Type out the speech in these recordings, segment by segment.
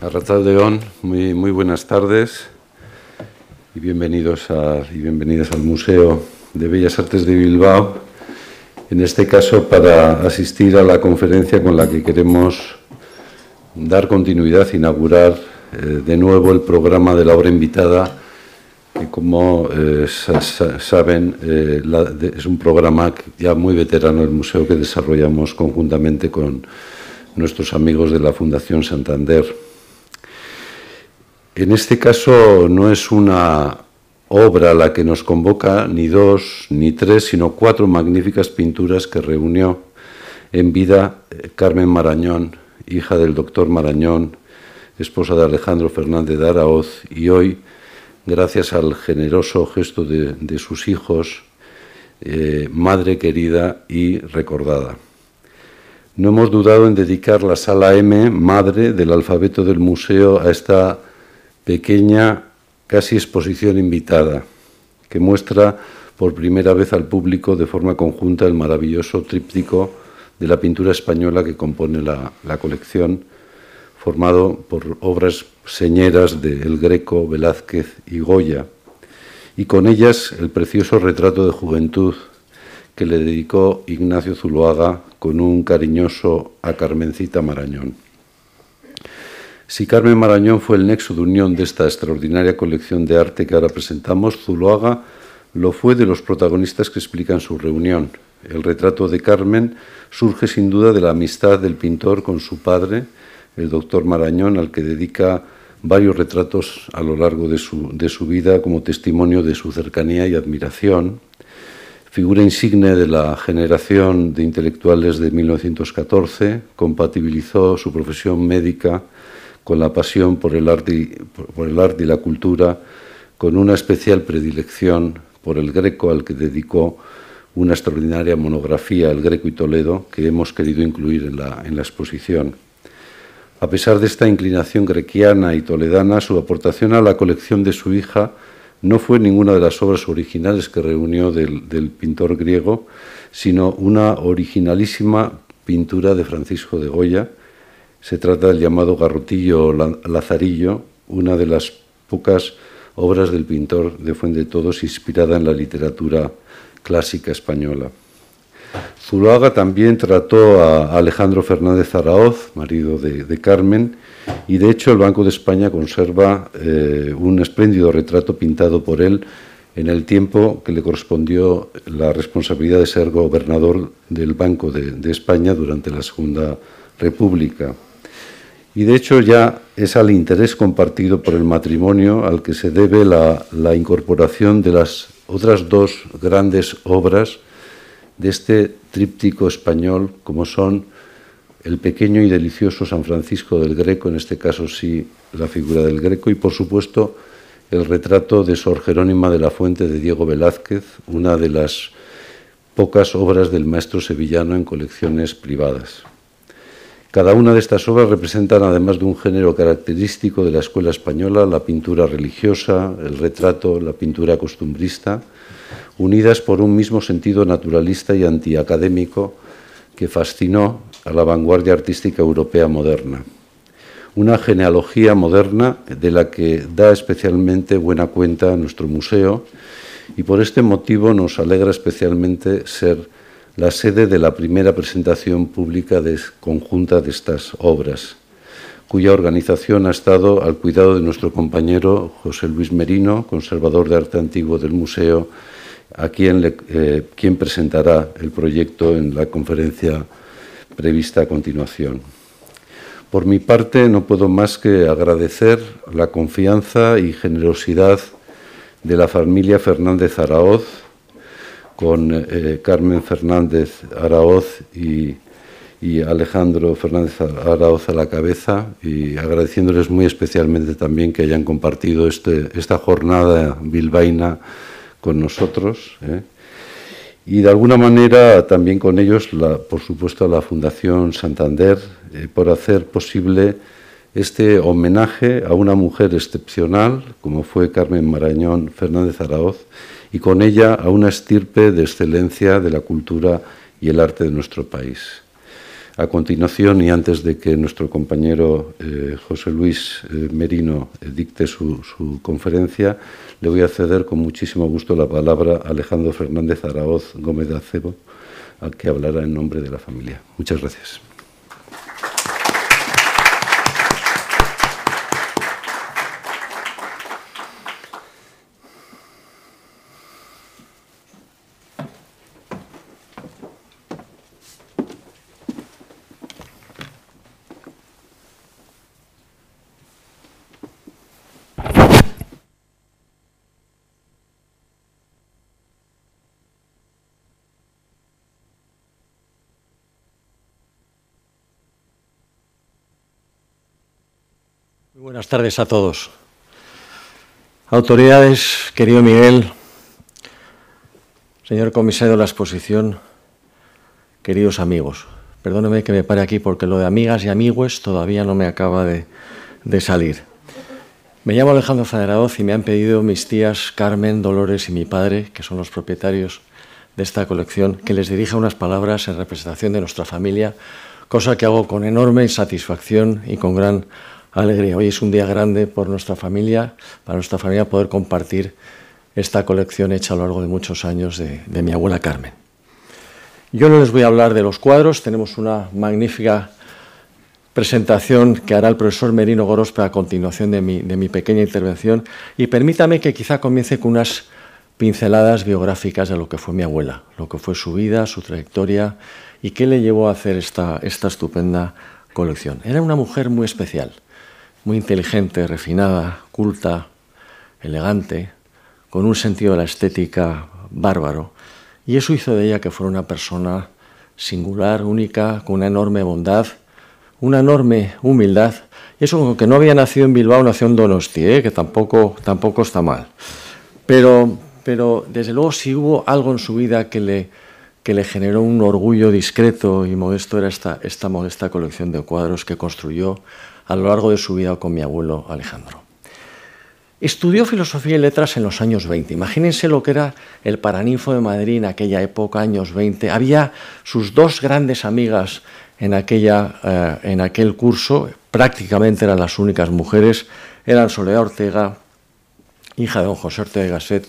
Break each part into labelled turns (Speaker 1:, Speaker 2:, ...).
Speaker 1: Arrataldeón, muy, muy buenas tardes y bienvenidos a, y bienvenidas al Museo de Bellas Artes de Bilbao, en este caso para asistir a la conferencia con la que queremos dar continuidad, inaugurar eh, de nuevo el programa de la obra invitada, que como eh, saben eh, es un programa ya muy veterano del museo que desarrollamos conjuntamente con nuestros amigos de la Fundación Santander. En este caso no es una obra la que nos convoca ni dos ni tres, sino cuatro magníficas pinturas que reunió en vida eh, Carmen Marañón, hija del doctor Marañón, esposa de Alejandro Fernández de Araoz, y hoy, gracias al generoso gesto de, sus hijos, eh, madre querida y recordada. No hemos dudado en dedicar la sala M, madre del alfabeto del museo, a esta pequeña casi exposición invitada que muestra por primera vez al público de forma conjunta el maravilloso tríptico de la pintura española que compone la, colección, formado por obras señeras de El Greco, Velázquez y Goya, y con ellas el precioso retrato de juventud que le dedicó Ignacio Zuloaga con un cariñoso a Carmencita Marañón. Si Carmen Marañón fue el nexo de unión de esta extraordinaria colección de arte que ahora presentamos, Zuloaga lo fue de los protagonistas que explican su reunión. El retrato de Carmen surge sin duda de la amistad del pintor con su padre, el doctor Marañón, al que dedica varios retratos a lo largo de su, de su vida como testimonio de su cercanía y admiración. Figura insigne de la generación de intelectuales de 1914, compatibilizó su profesión médica con la pasión por el, arte y, la cultura, con una especial predilección por el greco al que dedicó una extraordinaria monografía, El Greco y Toledo, que hemos querido incluir en la, exposición. A pesar de esta inclinación grequiana y toledana, su aportación a la colección de su hija no fue ninguna de las obras originales que reunió del pintor griego, sino una originalísima pintura de Francisco de Goya, se trata del llamado Garrotillo Lazarillo, una de las pocas obras del pintor de Fuente Todos inspirada en la literatura clásica española. Zuloaga también trató a Alejandro Fernández Araoz, marido de, Carmen, y de hecho el Banco de España conserva eh, un espléndido retrato pintado por él en el tiempo que le correspondió la responsabilidad de ser gobernador del Banco de España durante la Segunda República. Y de hecho ya es al interés compartido por el matrimonio al que se debe la, incorporación de las otras dos grandes obras de este tríptico español, como son el pequeño y delicioso San Francisco del Greco, en este caso sí la figura del Greco, y por supuesto el retrato de Sor Jerónima de la Fuente de Diego Velázquez, una de las pocas obras del maestro sevillano en colecciones privadas. Cada una de estas obras representan, además de un género característico de la escuela española, la pintura religiosa, el retrato, la pintura costumbrista, unidas por un mismo sentido naturalista y antiacadémico que fascinó a la vanguardia artística europea moderna. Una genealogía moderna de la que da especialmente buena cuenta nuestro museo y por este motivo nos alegra especialmente ser la sede de la primera presentación pública conjunta de estas obras, cuya organización ha estado al cuidado de nuestro compañero José Luis Merino, conservador de arte antiguo del museo, a quien, eh, quien presentará el proyecto en la conferencia prevista a continuación. Por mi parte, no puedo más que agradecer la confianza y generosidad de la familia Fernández Araoz, con eh, Carmen Fernández Araoz y, Alejandro Fernández Araoz a la cabeza y agradeciéndoles muy especialmente también que hayan compartido este, esta jornada bilbaína con nosotros. ¿eh? Y de alguna manera también con ellos, por supuesto, la Fundación Santander eh, por hacer posible este homenaje a una mujer excepcional como fue Carmen Marañón Fernández Araoz y con ella a una estirpe de excelencia de la cultura y el arte de nuestro país. A continuación, y antes de que nuestro compañero eh, José Luis eh, Merino eh, dicte su, su, conferencia, le voy a ceder con muchísimo gusto la palabra a Alejandro Fernández Araoz Gómez de Acebo, al que hablará en nombre de la familia. Muchas gracias.
Speaker 2: Buenas tardes a todos. Autoridades, querido Miguel, señor comisario de la exposición, queridos amigos. Perdóneme que me pare aquí porque lo de amigas y amigos todavía no me acaba de, de salir. Me llamo Alejandro Federadoz y me han pedido mis tías Carmen, Dolores y mi padre, que son los propietarios de esta colección, que les dirija unas palabras en representación de nuestra familia, cosa que hago con enorme satisfacción y con gran alegría. Hoy es un día grande por nuestra familia, para nuestra familia poder compartir esta colección hecha a lo largo de muchos años de, mi abuela Carmen. Yo no les voy a hablar de los cuadros, tenemos una magnífica presentación que hará el profesor Merino Gorospe a continuación de mi, de mi pequeña intervención y permítame que quizá comience con unas pinceladas biográficas de lo que fue mi abuela, lo que fue su vida, su trayectoria y qué le llevó a hacer esta, esta estupenda colección. Era una mujer muy especial muy inteligente, refinada, culta, elegante, con un sentido de la estética bárbaro. Y eso hizo de ella que fuera una persona singular, única, con una enorme bondad, una enorme humildad. Y eso, aunque no había nacido en Bilbao, nació en Donosti, ¿eh? que tampoco, tampoco está mal. Pero, pero desde luego si hubo algo en su vida que le, que le generó un orgullo discreto y modesto era esta, esta modesta colección de cuadros que construyó a lo largo de su vida con mi abuelo Alejandro. Estudió filosofía y letras en los años 20. Imagínense lo que era el Paraninfo de Madrid en aquella época, años 20. Había sus dos grandes amigas en, aquella, eh, en aquel curso, prácticamente eran las únicas mujeres, eran Soledad Ortega, hija de don José Ortega Gasset,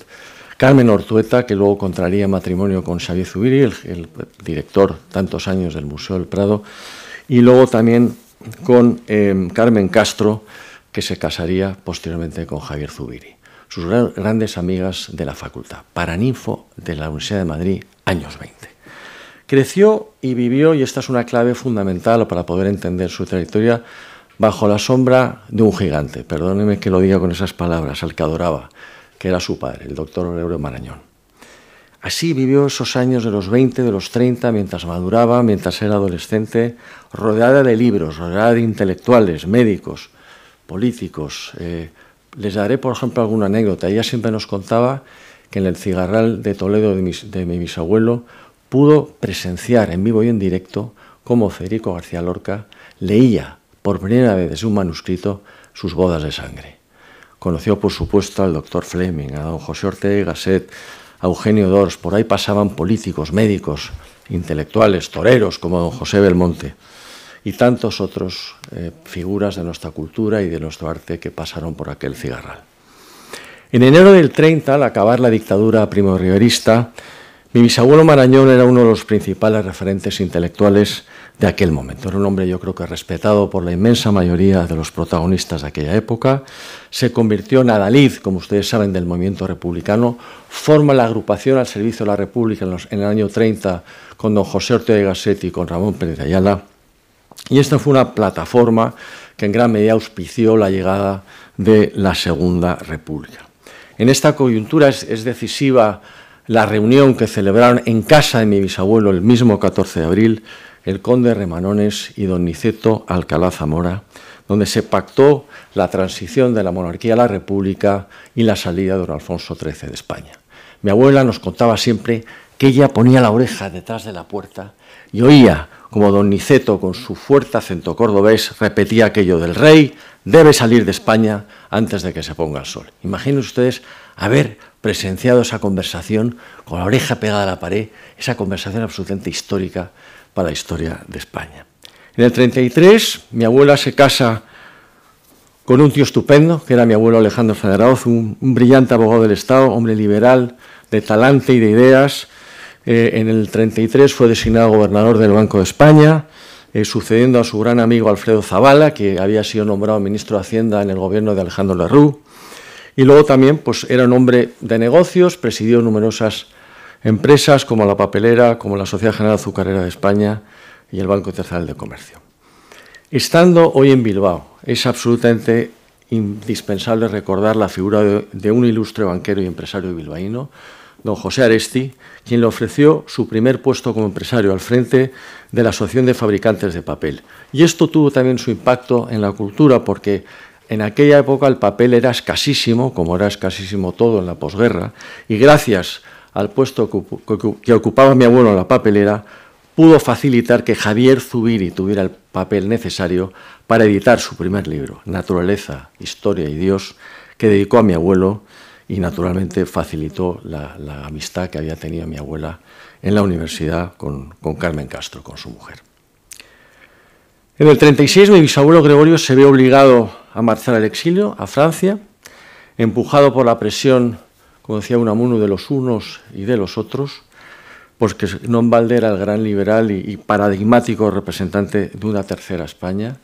Speaker 2: Carmen Ortueta, que luego contraría matrimonio con Xavier Zubiri, el director tantos años del Museo del Prado, y luego también con eh, Carmen Castro, que se casaría posteriormente con Javier Zubiri, sus grandes amigas de la facultad, paraninfo de la Universidad de Madrid, años 20. Creció y vivió, y esta es una clave fundamental para poder entender su trayectoria, bajo la sombra de un gigante, perdóneme que lo diga con esas palabras, al que adoraba, que era su padre, el doctor Aurelio Marañón. Así vivió esos años de los 20, de los 30, mientras maduraba, mientras era adolescente, rodeada de libros, rodeada de intelectuales, médicos, políticos. Eh, les daré, por ejemplo, alguna anécdota. Ella siempre nos contaba que en el cigarral de Toledo de mi, de mi bisabuelo pudo presenciar en vivo y en directo cómo Federico García Lorca leía por primera vez desde un manuscrito sus bodas de sangre. Conoció, por supuesto, al doctor Fleming, a don José Ortega Gasset, Eugenio Dors, por ahí pasaban políticos, médicos, intelectuales, toreros como don José Belmonte y tantos otros eh, figuras de nuestra cultura y de nuestro arte que pasaron por aquel cigarral. En enero del 30, al acabar la dictadura primo-riverista, mi bisabuelo Marañón era uno de los principales referentes intelectuales de aquel momento. Era un hombre yo creo que respetado por la inmensa mayoría de los protagonistas de aquella época. Se convirtió en adalid, como ustedes saben, del movimiento republicano. Forma la agrupación al servicio de la República en, el año 30 con don José Ortega y Gasset y con Ramón Pérez Ayala. Y esta fue una plataforma que en gran medida auspició la llegada de la Segunda República. En esta coyuntura es, es decisiva la reunión que celebraron en casa de mi bisabuelo el mismo 14 de abril el conde Remanones y don Niceto Alcalá Zamora, donde se pactó la transición de la monarquía a la república y la salida de don Alfonso XIII de España. Mi abuela nos contaba siempre que ella ponía la oreja detrás de la puerta y oía como don Niceto, con su fuerte acento cordobés, repetía aquello del rey debe salir de España antes de que se ponga el sol. Imaginen ustedes haber presenciado esa conversación con la oreja pegada a la pared, esa conversación absolutamente histórica la historia de España. En el 33, mi abuela se casa con un tío estupendo, que era mi abuelo Alejandro Federaoz, un, brillante abogado del Estado, hombre liberal, de talante y de ideas. Eh, en el 33 fue designado gobernador del Banco de España, eh, sucediendo a su gran amigo Alfredo Zavala, que había sido nombrado ministro de Hacienda en el gobierno de Alejandro Lerroux. Y luego también pues, era un hombre de negocios, presidió numerosas empresas como la papelera, como la Sociedad General Azucarera de España y el Banco Terciario de Comercio. Estando hoy en Bilbao, es absolutamente indispensable recordar la figura de, de un ilustre banquero y empresario bilbaíno, don José Aresti, quien le ofreció su primer puesto como empresario al frente de la Asociación de Fabricantes de Papel. Y esto tuvo también su impacto en la cultura porque en aquella época el papel era escasísimo, como era escasísimo todo en la posguerra, y gracias al puesto que ocupaba mi abuelo en la papelera, pudo facilitar que Javier Zubiri tuviera el papel necesario para editar su primer libro, Naturaleza, Historia y Dios, que dedicó a mi abuelo y naturalmente facilitó la, amistad que había tenido mi abuela en la universidad con, con Carmen Castro, con su mujer. En el 36 mi bisabuelo Gregorio se ve obligado a marchar al exilio, a Francia, empujado por la presión, como decía Unamuno, de los unos y de los otros, pues que non Valde era el gran liberal y, y paradigmático representante de una tercera España,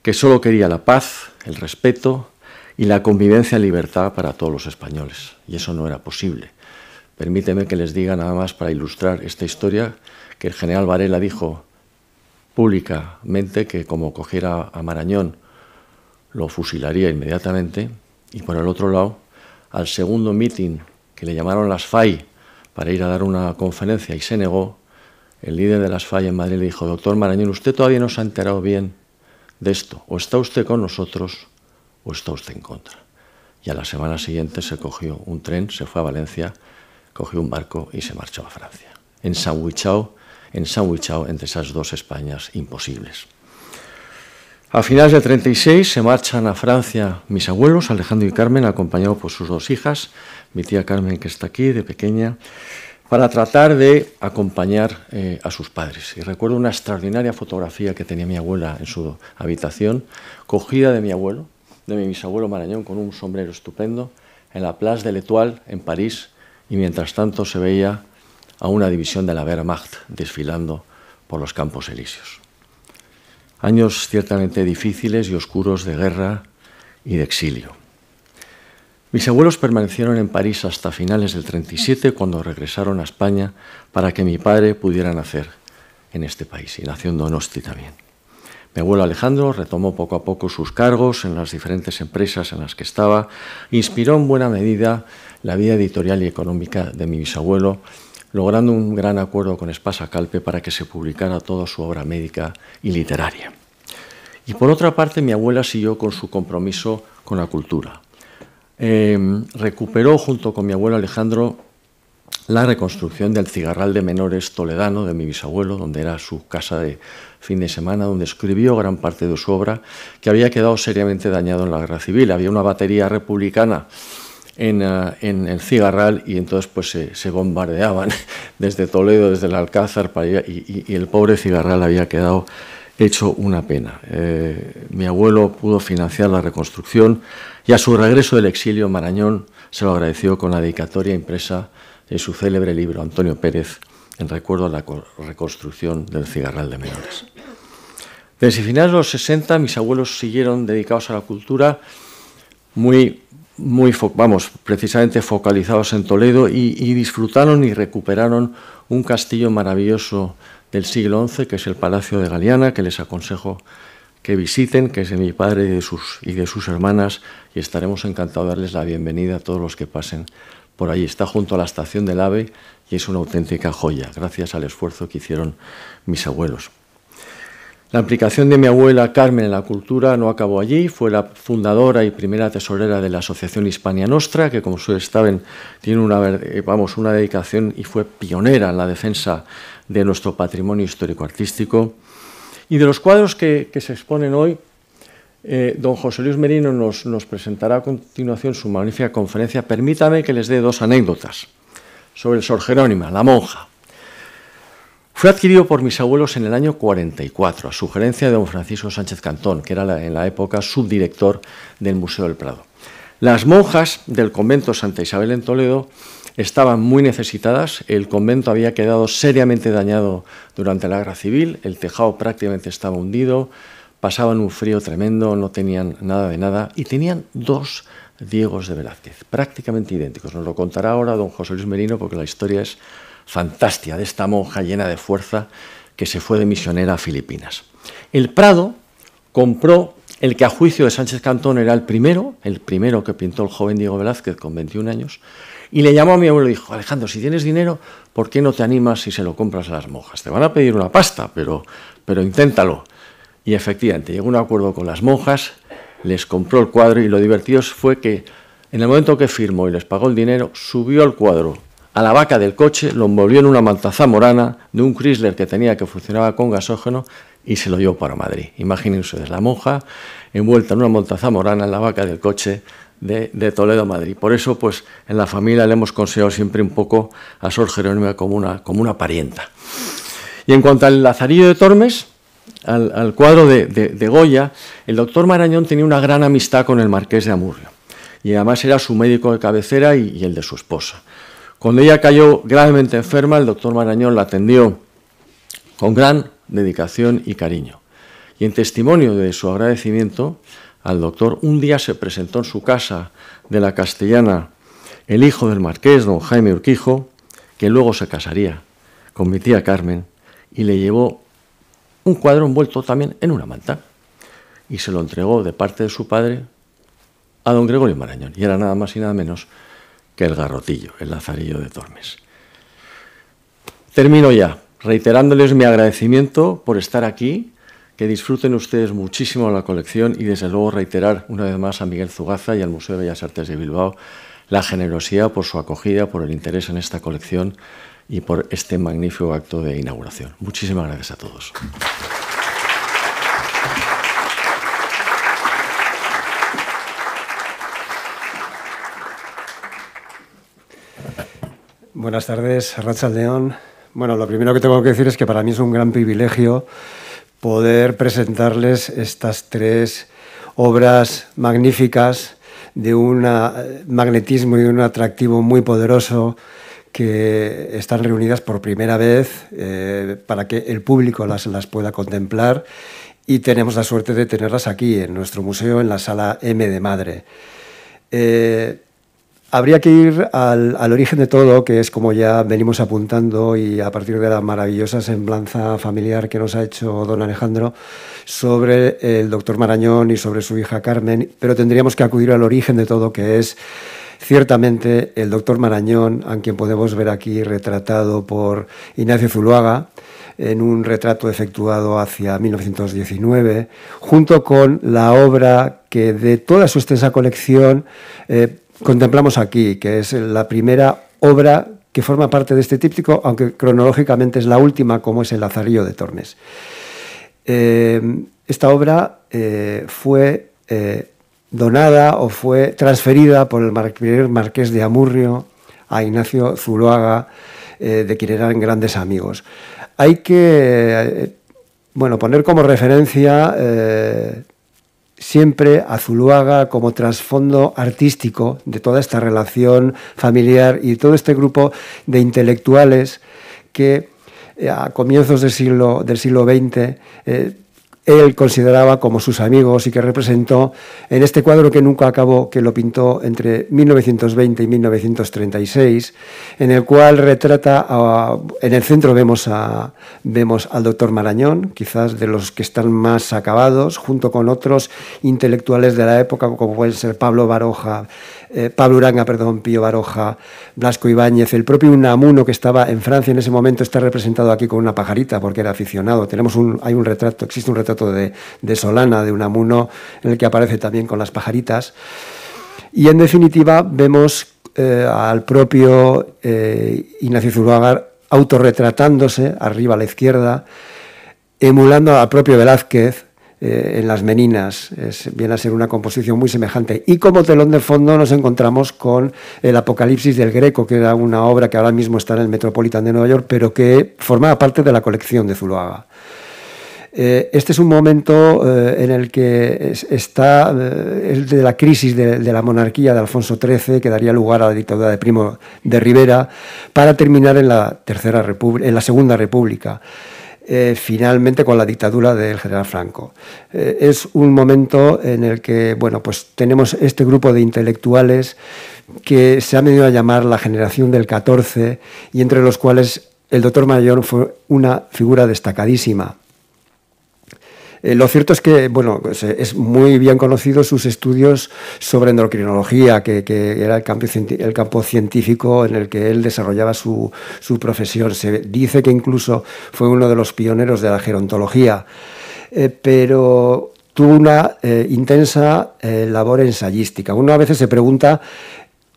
Speaker 2: que solo quería la paz, el respeto, y la convivencia en libertad para todos los españoles. Y eso no era posible. Permíteme que les diga nada más para ilustrar esta historia que el general Varela dijo públicamente que como cogiera a Marañón lo fusilaría inmediatamente y por el otro lado al segundo meeting que le llamaron las FAI para ir a dar una conferencia y se negó, el líder de las FAI en Madrid le dijo, doctor Marañón, usted todavía no se ha enterado bien de esto, o está usted con nosotros o está usted en contra. Y a la semana siguiente se cogió un tren, se fue a Valencia, cogió un barco y se marchó a Francia. En Sandwichao, en entre esas dos Españas imposibles. A finales del 36 se marchan a Francia mis abuelos, Alejandro y Carmen, acompañados por sus dos hijas, mi tía Carmen que está aquí de pequeña, para tratar de acompañar eh, a sus padres. Y recuerdo una extraordinaria fotografía que tenía mi abuela en su habitación, cogida de mi abuelo, de mi bisabuelo Marañón con un sombrero estupendo en la Place de l'Etoile en París y mientras tanto se veía a una división de la Wehrmacht desfilando por los campos elíseos. Años ciertamente difíciles y oscuros de guerra y de exilio. Mis abuelos permanecieron en París hasta finales del 37 cuando regresaron a España para que mi padre pudiera nacer en este país y nació en Donosti también. Mi abuelo Alejandro retomó poco a poco sus cargos en las diferentes empresas en las que estaba, inspiró en buena medida la vida editorial y económica de mi bisabuelo, logrando un gran acuerdo con Espasa Calpe para que se publicara toda su obra médica y literaria. Y por otra parte, mi abuela siguió con su compromiso con la cultura. Eh, recuperó junto con mi abuelo Alejandro la reconstrucción del cigarral de menores toledano de mi bisabuelo, donde era su casa de fin de semana, donde escribió gran parte de su obra, que había quedado seriamente dañado en la guerra civil. Había una batería republicana en, uh, en el cigarral y entonces pues se, se, bombardeaban desde Toledo, desde el Alcázar, para y, el pobre cigarral había quedado hecho una pena. Eh, mi abuelo pudo financiar la reconstrucción y a su regreso del exilio Marañón se lo agradeció con la dedicatoria impresa de su célebre libro Antonio Pérez en recuerdo a la reconstrucción del cigarral de menores. Desde finales de los 60 mis abuelos siguieron dedicados a la cultura muy, muy vamos, precisamente focalizados en Toledo y, disfrutaron y recuperaron un castillo maravilloso del siglo XI, que es el Palacio de Galeana, que les aconsejo que visiten, que es de mi padre y de sus, y de sus hermanas, y estaremos encantados de darles la bienvenida a todos los que pasen por allí. Está junto a la estación del AVE y es una auténtica joya, gracias al esfuerzo que hicieron mis abuelos. La implicación de mi abuela Carmen en la cultura no acabó allí, fue la fundadora y primera tesorera de la Asociación Hispania Nostra, que como ustedes saben tiene una, eh, vamos, una dedicación y fue pionera en la defensa de nuestro patrimonio histórico-artístico. Y de los cuadros que, se exponen hoy, eh, don José Luis Merino nos, nos presentará a continuación su magnífica conferencia. Permítame que les dé dos anécdotas sobre el Sor Jerónima, la monja. Fue adquirido por mis abuelos en el año 44, a sugerencia de don Francisco Sánchez Cantón, que era en la época subdirector del Museo del Prado. Las monjas del convento Santa Isabel en Toledo estaban muy necesitadas, el convento había quedado seriamente dañado durante la guerra civil, el tejado prácticamente estaba hundido, pasaban un frío tremendo, no tenían nada de nada y tenían dos Diegos de Velázquez, prácticamente idénticos. Nos lo contará ahora don José Luis Merino porque la historia es fantástica de esta monja llena de fuerza que se fue de misionera a Filipinas. El Prado compró el que a juicio de Sánchez Cantón era el primero, el primero que pintó el joven Diego Velázquez con 21 años, y le llamó a mi abuelo y dijo, Alejandro, si tienes dinero, ¿por qué no te animas si se lo compras a las monjas? Te van a pedir una pasta, pero, pero inténtalo. Y efectivamente, llegó a un acuerdo con las monjas, les compró el cuadro y lo divertido fue que en el momento que firmó y les pagó el dinero, subió al cuadro a la vaca del coche, lo envolvió en una manta zamorana de un Chrysler que tenía que funcionaba con gasógeno y se lo llevó para Madrid. Imagínense, la monja envuelta en una manta zamorana en la vaca del coche de, Toledo a Madrid. Por eso, pues, en la familia le hemos considerado siempre un poco a Sor Jerónima como una, como una parienta. Y en cuanto al Lazarillo de Tormes, al, cuadro de, Goya, el doctor Marañón tenía una gran amistad con el marqués de Amurrio. Y además era su médico de cabecera y el de su esposa. Cuando ella cayó gravemente enferma, el doctor Marañón la atendió con gran dedicación y cariño. Y en testimonio de su agradecimiento al doctor, un día se presentó en su casa de la castellana el hijo del marqués, don Jaime Urquijo, que luego se casaría con mi tía Carmen, y le llevó un cuadro envuelto también en una manta. Y se lo entregó de parte de su padre a don Gregorio Marañón. Y era nada más y nada menos que el garrotillo, el lazarillo de Tormes. Termino ya, reiterándoles mi agradecimiento por estar aquí, que disfruten ustedes muchísimo la colección y desde luego reiterar una vez más a Miguel Zugaza y al Museo de Bellas Artes de Bilbao la generosidad por su acogida, por el interés en esta colección y por este magnífico acto de inauguración. Muchísimas gracias a todos.
Speaker 3: Buenas tardes, Racha León. Bueno, lo primero que tengo que decir es que para mí es un gran privilegio poder presentarles estas tres obras magníficas de un magnetismo y un atractivo muy poderoso que están reunidas por primera vez eh, para que el público las, las pueda contemplar y tenemos la suerte de tenerlas aquí en nuestro museo en la sala M de Madre. Eh, Habría que ir al, origen de todo, que es como ya venimos apuntando y a partir de la maravillosa semblanza familiar que nos ha hecho don Alejandro sobre el doctor Marañón y sobre su hija Carmen, pero tendríamos que acudir al origen de todo, que es ciertamente el doctor Marañón, a quien podemos ver aquí retratado por Ignacio Zuluaga, en un retrato efectuado hacia 1919, junto con la obra que de toda su extensa colección eh, contemplamos aquí, que es la primera obra que forma parte de este tríptico, aunque cronológicamente es la última, como es el Lazarillo de Tormes. Eh, esta obra eh, fue eh, donada o fue transferida por el primer marqués de Amurrio a Ignacio Zuloaga, de quien eran grandes amigos. Hay que bueno, poner como referencia siempre a Zuluaga como trasfondo artístico de toda esta relación familiar y todo este grupo de intelectuales que eh, a comienzos del siglo, del siglo XX él consideraba como sus amigos y que representó en este cuadro que nunca acabó, que lo pintó entre 1920 y 1936, en el cual retrata, en el centro vemos, a, vemos al doctor Marañón, quizás de los que están más acabados, junto con otros intelectuales de la época, como pueden ser Pablo Baroja, eh, Pablo Uranga, perdón, Pío Baroja, Blasco Ibáñez, el propio Unamuno que estaba en Francia en ese momento está representado aquí con una pajarita porque era aficionado. Tenemos un, hay un retrato, existe un retrato de, Solana, de Unamuno, en el que aparece también con las pajaritas. Y en definitiva vemos eh, al propio eh, Ignacio Zuluaga autorretratándose arriba a la izquierda, emulando al propio Velázquez, en las meninas, viene a ser una composición muy semejante. Y como telón de fondo nos encontramos con el Apocalipsis del Greco, que era una obra que ahora mismo está en el Metropolitan de Nueva York, pero que formaba parte de la colección de Zuloaga. Eh, este es un momento eh, en el que está eh, el de la crisis de, la monarquía de Alfonso XIII, que daría lugar a la dictadura de Primo de Rivera, para terminar en la, tercera en la Segunda República. Finalmente con la dictadura del general Franco. es un momento en el que bueno, pues tenemos este grupo de intelectuales que se ha venido a llamar la generación del 14 y entre los cuales el doctor Mayor fue una figura destacadísima. Eh, lo cierto es que, bueno, pues, eh, es muy bien conocido sus estudios sobre endocrinología, que, era el campo, científico en el que él desarrollaba su, profesión. Se dice que incluso fue uno de los pioneros de la gerontología, eh, pero tuvo una intensa labor ensayística. Uno a veces se pregunta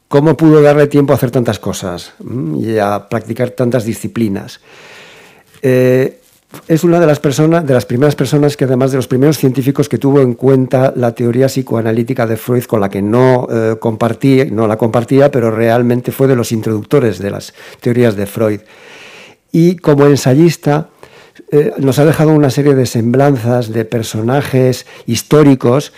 Speaker 3: cómo pudo darle tiempo a hacer tantas cosas mm, y a practicar tantas disciplinas es una de las personas, de las primeras personas que además de los primeros científicos que tuvo en cuenta la teoría psicoanalítica de Freud, con la que no eh, compartía, no la compartía, pero realmente fue de los introductores de las teorías de Freud. Y como ensayista eh, nos ha dejado una serie de semblanzas de personajes históricos,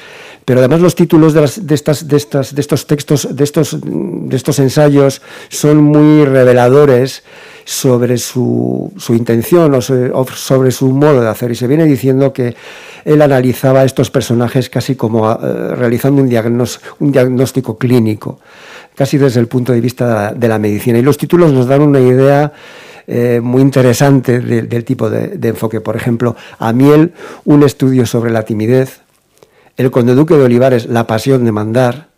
Speaker 3: pero además los títulos de, estas, de, de estos textos, de estos, de estos ensayos son muy reveladores sobre su, intención o sobre su modo de hacer. Y se viene diciendo que él analizaba estos personajes casi como eh, realizando un, un, diagnóstico clínico, casi desde el punto de vista de la, medicina. Y los títulos nos dan una idea eh, muy interesante del tipo de, de, enfoque. Por ejemplo, a Miel, un estudio sobre la timidez. El Conde Duque de Olivares, La pasión de mandar.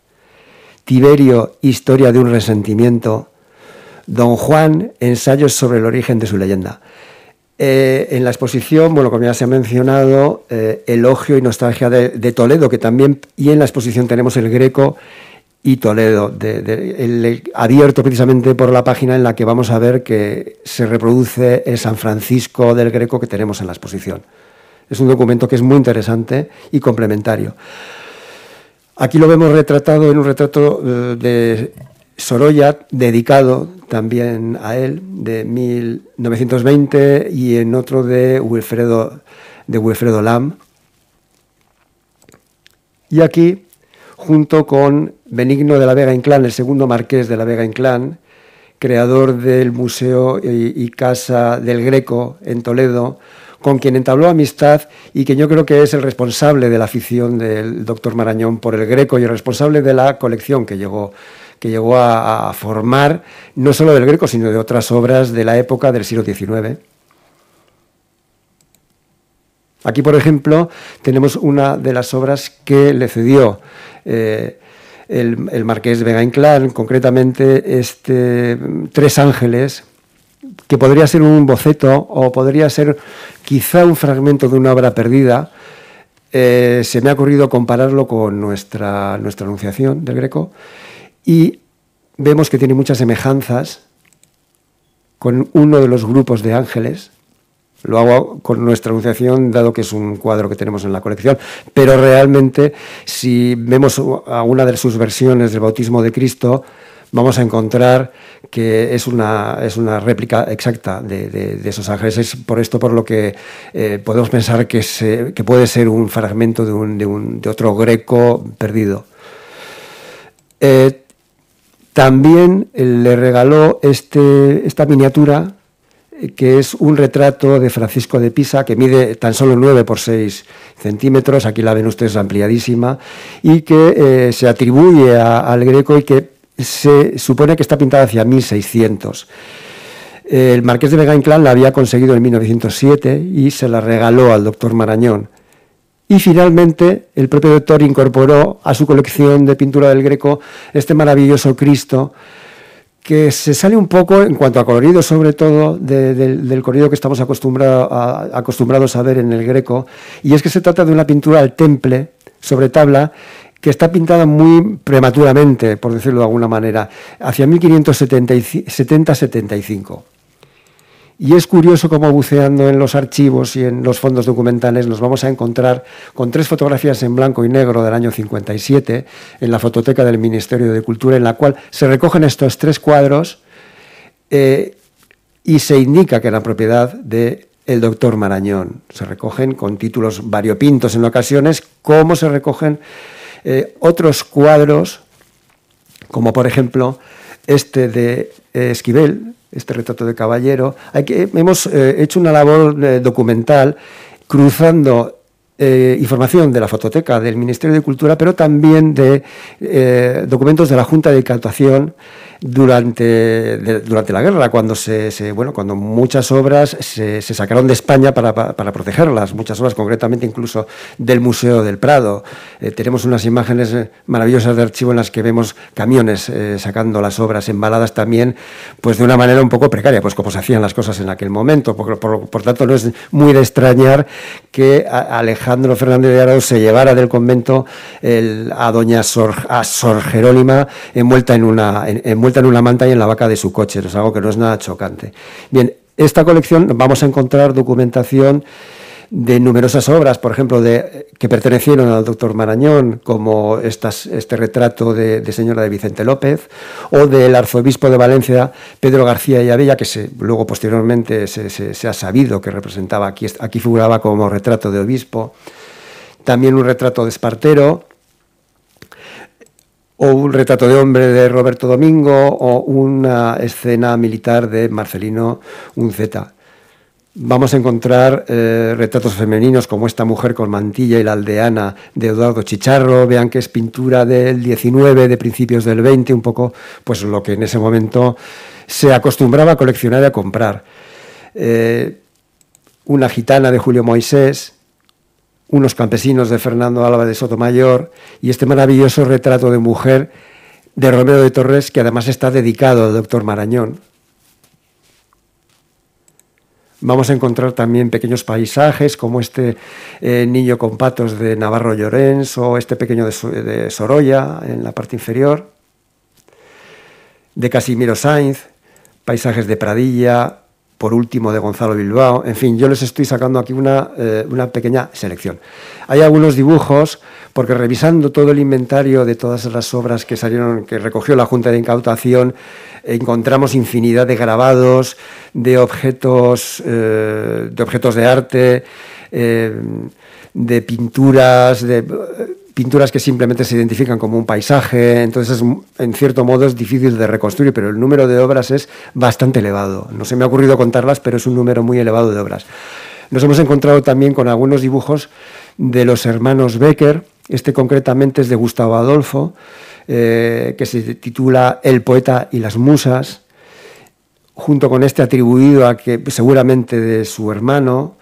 Speaker 3: Tiberio, Historia de un resentimiento. Don Juan, ensayos sobre el origen de su leyenda. Eh, en la exposición, bueno, como ya se ha mencionado, eh, elogio y nostalgia de, Toledo, que también, y en la exposición tenemos el Greco y Toledo, abierto precisamente por la página en la que vamos a ver que se reproduce el San Francisco del Greco que tenemos en la exposición. Es un documento que es muy interesante y complementario. Aquí lo vemos retratado en un retrato eh, de Sorolla, dedicado también a él, de 1920, y en otro de Wilfredo, de Wilfredo Lam. Y aquí, junto con Benigno de la Vega Inclán, el segundo marqués de la Vega Inclán, creador del Museo y, Casa del Greco en Toledo, con quien entabló amistad y que yo creo que es el responsable de la afición del doctor Marañón por el Greco y el responsable de la colección que llegó que llegó a, formar no solo del Greco, sino de otras obras de la época del siglo XIX. Aquí, por ejemplo, tenemos una de las obras que le cedió eh, el, marqués de Vega Inclán, concretamente este Tres Ángeles, que podría ser un boceto o podría ser quizá un fragmento de una obra perdida. Eh, se me ha ocurrido compararlo con nuestra, nuestra Anunciación del Greco y vemos que tiene muchas semejanzas con uno de los grupos de ángeles. Lo hago con nuestra anunciación, dado que es un cuadro que tenemos en la colección, pero realmente si vemos a una de sus versiones del bautismo de Cristo, vamos a encontrar que es una, es una réplica exacta de, esos ángeles. Es por esto por lo que eh, podemos pensar que, que, puede ser un fragmento de, un, de, otro greco perdido. Eh, también le regaló este, esta miniatura, eh, que es un retrato de Francisco de Pisa, que mide tan solo 9 por 6 centímetros, aquí la ven ustedes ampliadísima, y que eh, se atribuye al Greco y que se supone que está pintada hacia 1600. El marqués de Vega Inclán la había conseguido en 1907 y se la regaló al doctor Marañón. Y finalmente el propio doctor incorporó a su colección de pintura del Greco este maravilloso Cristo que se sale un poco en cuanto a colorido, sobre todo del colorido que estamos acostumbrados a ver en el Greco, y es que se trata de una pintura al temple sobre tabla que está pintada muy prematuramente, por decirlo de alguna manera, hacia 1570-75. Y es curioso cómo buceando en los archivos y en los fondos documentales nos vamos a encontrar con tres fotografías en blanco y negro del año 57 en la fototeca del Ministerio de Cultura, en la cual se recogen estos tres cuadros eh, y se indica que la propiedad de el doctor Marañón. Se recogen con títulos variopintos en ocasiones, como se recogen eh, otros cuadros, como por ejemplo este de eh, Esquivel, este retrato de caballero. Hay que, hemos eh, hecho una labor eh, documental cruzando información de la fototeca del Ministerio de Cultura, pero también de documentos de la Junta de Incautación durante, durante la guerra, cuando, se, bueno, cuando muchas obras se, sacaron de España para, protegerlas, muchas obras concretamente incluso del Museo del Prado. Eh, tenemos unas imágenes eh, maravillosas de archivo en las que vemos camiones eh, sacando las obras embaladas también pues de una manera un poco precaria, pues como se hacían las cosas en aquel momento. Por, por, tanto, no es muy de extrañar que Alejandro Fernández de Arau se llevara del convento a doña Sor, a Sor Jerónima envuelta en una... una manta y en la vaca de su coche, es algo que no es nada chocante. Bien, esta colección vamos a encontrar documentación de numerosas obras, por ejemplo, de, que pertenecieron al doctor Marañón, como este retrato de, señora de Vicente López, o del arzobispo de Valencia, Pedro García y Abella, que se, luego posteriormente se, ha sabido que representaba, aquí, aquí figuraba como retrato de obispo, también un retrato de Espartero, o un retrato de hombre de Roberto Domingo o una escena militar de Marcelino Unzeta. Vamos a encontrar eh, retratos femeninos como esta mujer con mantilla y la aldeana de Eduardo Chicharro. Vean que es pintura del 19, de principios del 20, un poco pues lo que en ese momento se acostumbraba a coleccionar y a comprar. Eh, una gitana de Julio Moisés, unos campesinos de Fernando Álava de Sotomayor y este maravilloso retrato de mujer de Romero de Torres que además está dedicado al doctor Marañón. Vamos a encontrar también pequeños paisajes como este eh, niño con patos de Navarro Llorens o este pequeño de, de Sorolla en la parte inferior, de Casimiro Sainz, paisajes de Pradilla, por último de Gonzalo Bilbao. En fin, yo les estoy sacando aquí una, eh, una, pequeña selección. Hay algunos dibujos, porque revisando todo el inventario de todas las obras que salieron, que recogió la Junta de Incautación, encontramos infinidad de grabados, de objetos, eh, de, objetos de arte, eh, de pinturas, de pinturas que simplemente se identifican como un paisaje, entonces en cierto modo es difícil de reconstruir, pero el número de obras es bastante elevado. No se me ha ocurrido contarlas, pero es un número muy elevado de obras. Nos hemos encontrado también con algunos dibujos de los hermanos Becker, este concretamente es de Gustavo Adolfo, eh, que se titula El poeta y las musas, junto con este atribuido a que seguramente de su hermano,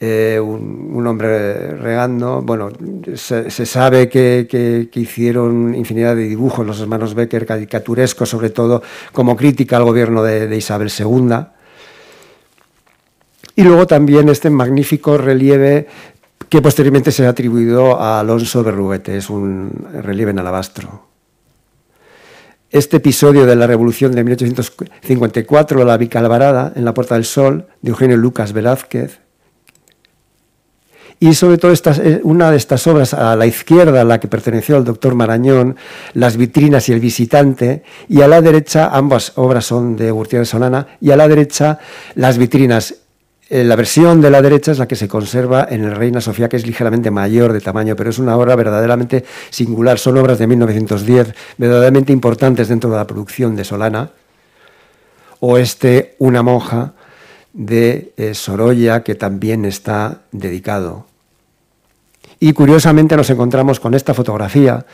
Speaker 3: eh, un, hombre regando. Bueno, se, sabe que, hicieron infinidad de dibujos los hermanos Becker, caricaturescos, sobre todo como crítica al gobierno de, Isabel II. Y luego también este magnífico relieve que posteriormente se ha atribuido a Alonso Berruguete, es un relieve en alabastro. Este episodio de la Revolución de 1854, La Vica Alvarada, en la Puerta del Sol, de Eugenio Lucas Velázquez, y sobre todo eh, una de estas obras a la izquierda, la que perteneció al doctor Marañón, Las vitrinas y el visitante, y a la derecha, ambas obras son de Gutiérrez Solana, y a la derecha las vitrinas. Eh, la versión de la derecha es la que se conserva en el Reina Sofía, que es ligeramente mayor de tamaño, pero es una obra verdaderamente singular. Son obras de 1910, verdaderamente importantes dentro de la producción de Solana. O este, Una monja, de eh, Sorolla, que también está dedicado. Y curiosamente nos encontramos con esta fotografía,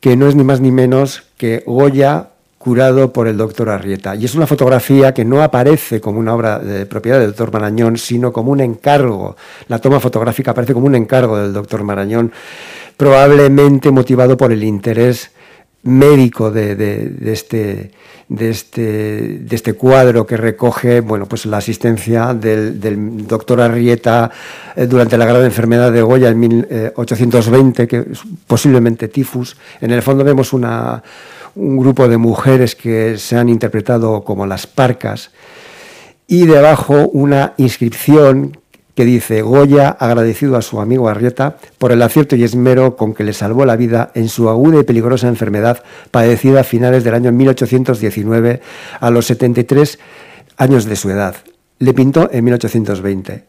Speaker 3: que no es ni más ni menos que Goya curado por el doctor Arrieta. Y es una fotografía que no aparece como una obra de propiedad del doctor Marañón, sino como un encargo. La toma fotográfica aparece como un encargo del doctor Marañón, probablemente motivado por el interés médico de, este, este, de este cuadro que recoge bueno, pues la asistencia del, doctor Arrieta eh, durante la grave enfermedad de Goya en 1820, que es posiblemente tifus. En el fondo vemos un grupo de mujeres que se han interpretado como las parcas y debajo una inscripción que dice Goya agradecido a su amigo Arrieta por el acierto y esmero con que le salvó la vida en su aguda y peligrosa enfermedad padecida a finales del año 1819 a los 73 años de su edad. Le pintó en 1820.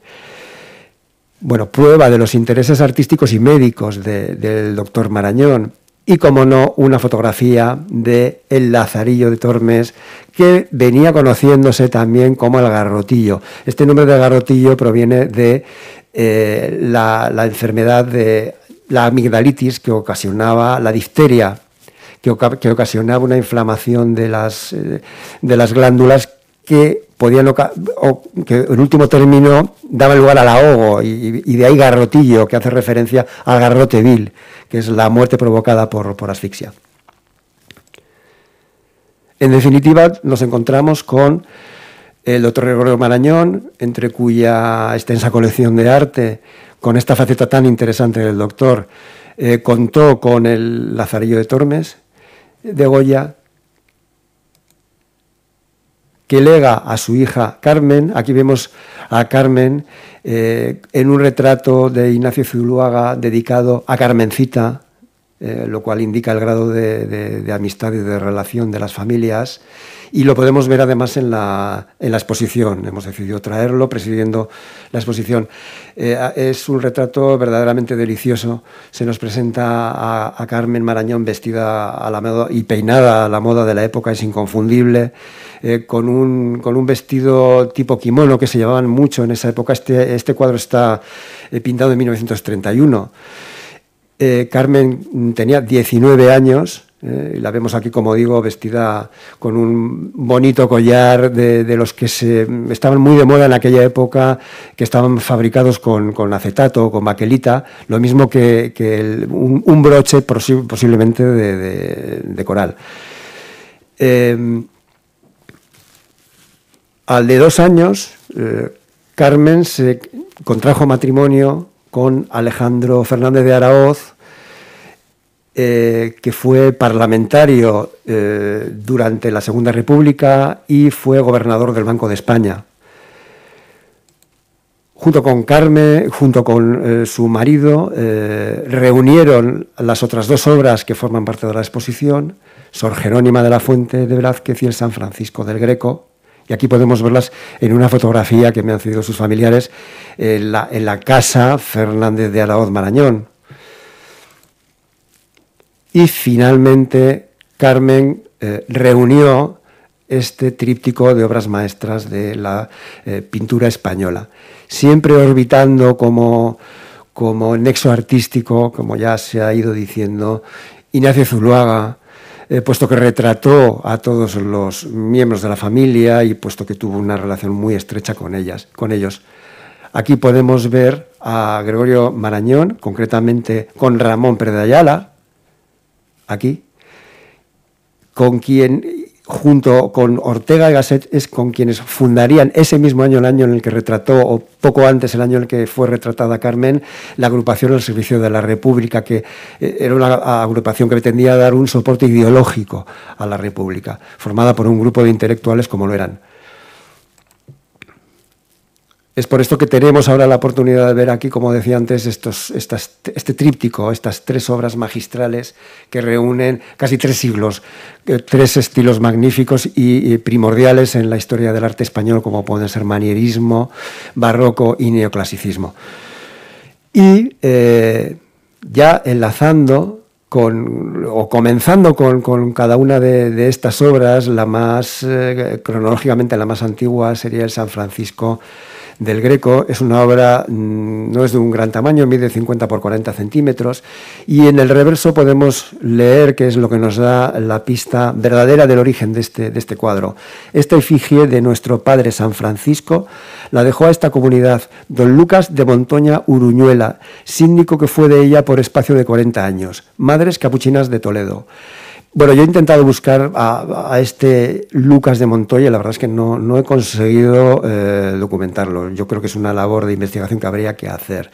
Speaker 3: Bueno, prueba de los intereses artísticos y médicos del doctor Marañón, y, como no, una fotografía de El Lazarillo de Tormes, que venía conociéndose también como el garrotillo. Este nombre de garrotillo proviene de eh, la, enfermedad de la amigdalitis que ocasionaba la difteria, que, ocasionaba una inflamación de las, eh, de las glándulas que podían que en último término daba lugar al ahogo y, de ahí garrotillo que hace referencia al garrote vil que es la muerte provocada por, por asfixia. En definitiva, nos encontramos con el doctor Gregorio Marañón, entre cuya extensa colección de arte, con esta faceta tan interesante del doctor, eh, contó con el Lazarillo de Tormes de Goya, que lega a su hija Carmen. Aquí vemos a Carmen eh, en un retrato de Ignacio Zuluaga dedicado a Carmencita, eh, lo cual indica el grado de, amistad y de relación de las familias. Y lo podemos ver además en la, exposición. Hemos decidido traerlo presidiendo la exposición. Eh, es un retrato verdaderamente delicioso. Se nos presenta a, Carmen Marañón vestida a la moda y peinada a la moda de la época, es inconfundible. Eh, con, un, con, un, vestido tipo kimono que se llevaban mucho en esa época. Este, este cuadro está eh, pintado en 1931. Eh, Carmen tenía 19 años. Y la vemos aquí, como digo, vestida con un bonito collar de, los que se, estaban muy de moda en aquella época, que estaban fabricados con, con acetato, con baquelita, lo mismo que, un, broche posiblemente de, coral. Al de dos años, eh, Carmen se contrajo matrimonio con Alejandro Fernández de Araoz, eh, que fue parlamentario eh, durante la Segunda República y fue gobernador del Banco de España. Junto con Carmen, junto con su marido, reunieron las otras dos obras que forman parte de la exposición, Sor Jerónima de la Fuente de Velázquez y el San Francisco del Greco, y aquí podemos verlas en una fotografía que me han cedido sus familiares en la, casa Fernández de Araoz Marañón. Y finalmente Carmen eh, reunió este tríptico de obras maestras de la eh, pintura española, siempre orbitando como, como nexo artístico, como ya se ha ido diciendo, Ignacio Zuluaga, eh, puesto que retrató a todos los miembros de la familia y puesto que tuvo una relación muy estrecha con, ellas, con ellos. Aquí podemos ver a Gregorio Marañón, concretamente con Ramón Pérez aquí, con quien junto con Ortega y Gasset, es con quienes fundarían ese mismo año, el año en el que retrató, o poco antes, el año en el que fue retratada Carmen, la agrupación al servicio de la República, que eh, era una agrupación que pretendía dar un soporte ideológico a la República, formada por un grupo de intelectuales como lo eran es por esto que tenemos ahora la oportunidad de ver aquí, como decía antes, este tríptico, estas tres obras magistrales que reúnen casi tres siglos, eh, tres estilos magníficos y, primordiales en la historia del arte español, como pueden ser manierismo, barroco y neoclasicismo. Y eh, ya enlazando con, o comenzando con, cada una de, estas obras, la más, eh, cronológicamente la más antigua sería el San Francisco del Greco. Es una obra, mm, no es de un gran tamaño, mide 50 por 40 centímetros. Y en el reverso podemos leer, que es lo que nos da la pista verdadera del origen de este, de este cuadro. Esta efigie de nuestro padre San Francisco la dejó a esta comunidad don Lucas de Montoña Uruñuela, síndico que fue de ella por espacio de 40 años, Madres Capuchinas de Toledo. Bueno, yo he intentado buscar a, este Lucas de Montoya, la verdad es que no, he conseguido eh, documentarlo. Yo creo que es una labor de investigación que habría que hacer.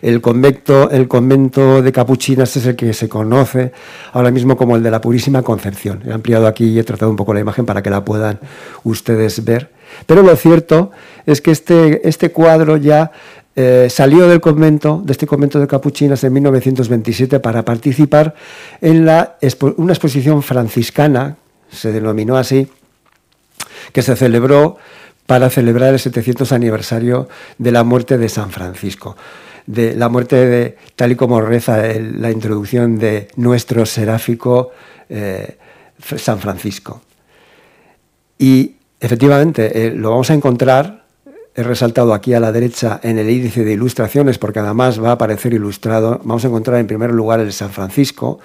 Speaker 3: El convento, el convento de Capuchinas es el que se conoce ahora mismo como el de la Purísima Concepción. He ampliado aquí y he tratado un poco la imagen para que la puedan ustedes ver. Pero lo cierto es que este, este cuadro ya eh, salió del convento, de este convento de capuchinas en 1927 para participar en la, una exposición franciscana, se denominó así, que se celebró para celebrar el 700 aniversario de la muerte de San Francisco, de la muerte de, tal y como reza la introducción de nuestro seráfico eh, San Francisco. Y efectivamente eh, lo vamos a encontrar he resaltado aquí a la derecha en el índice de ilustraciones, porque además va a aparecer ilustrado, vamos a encontrar en primer lugar el San Francisco,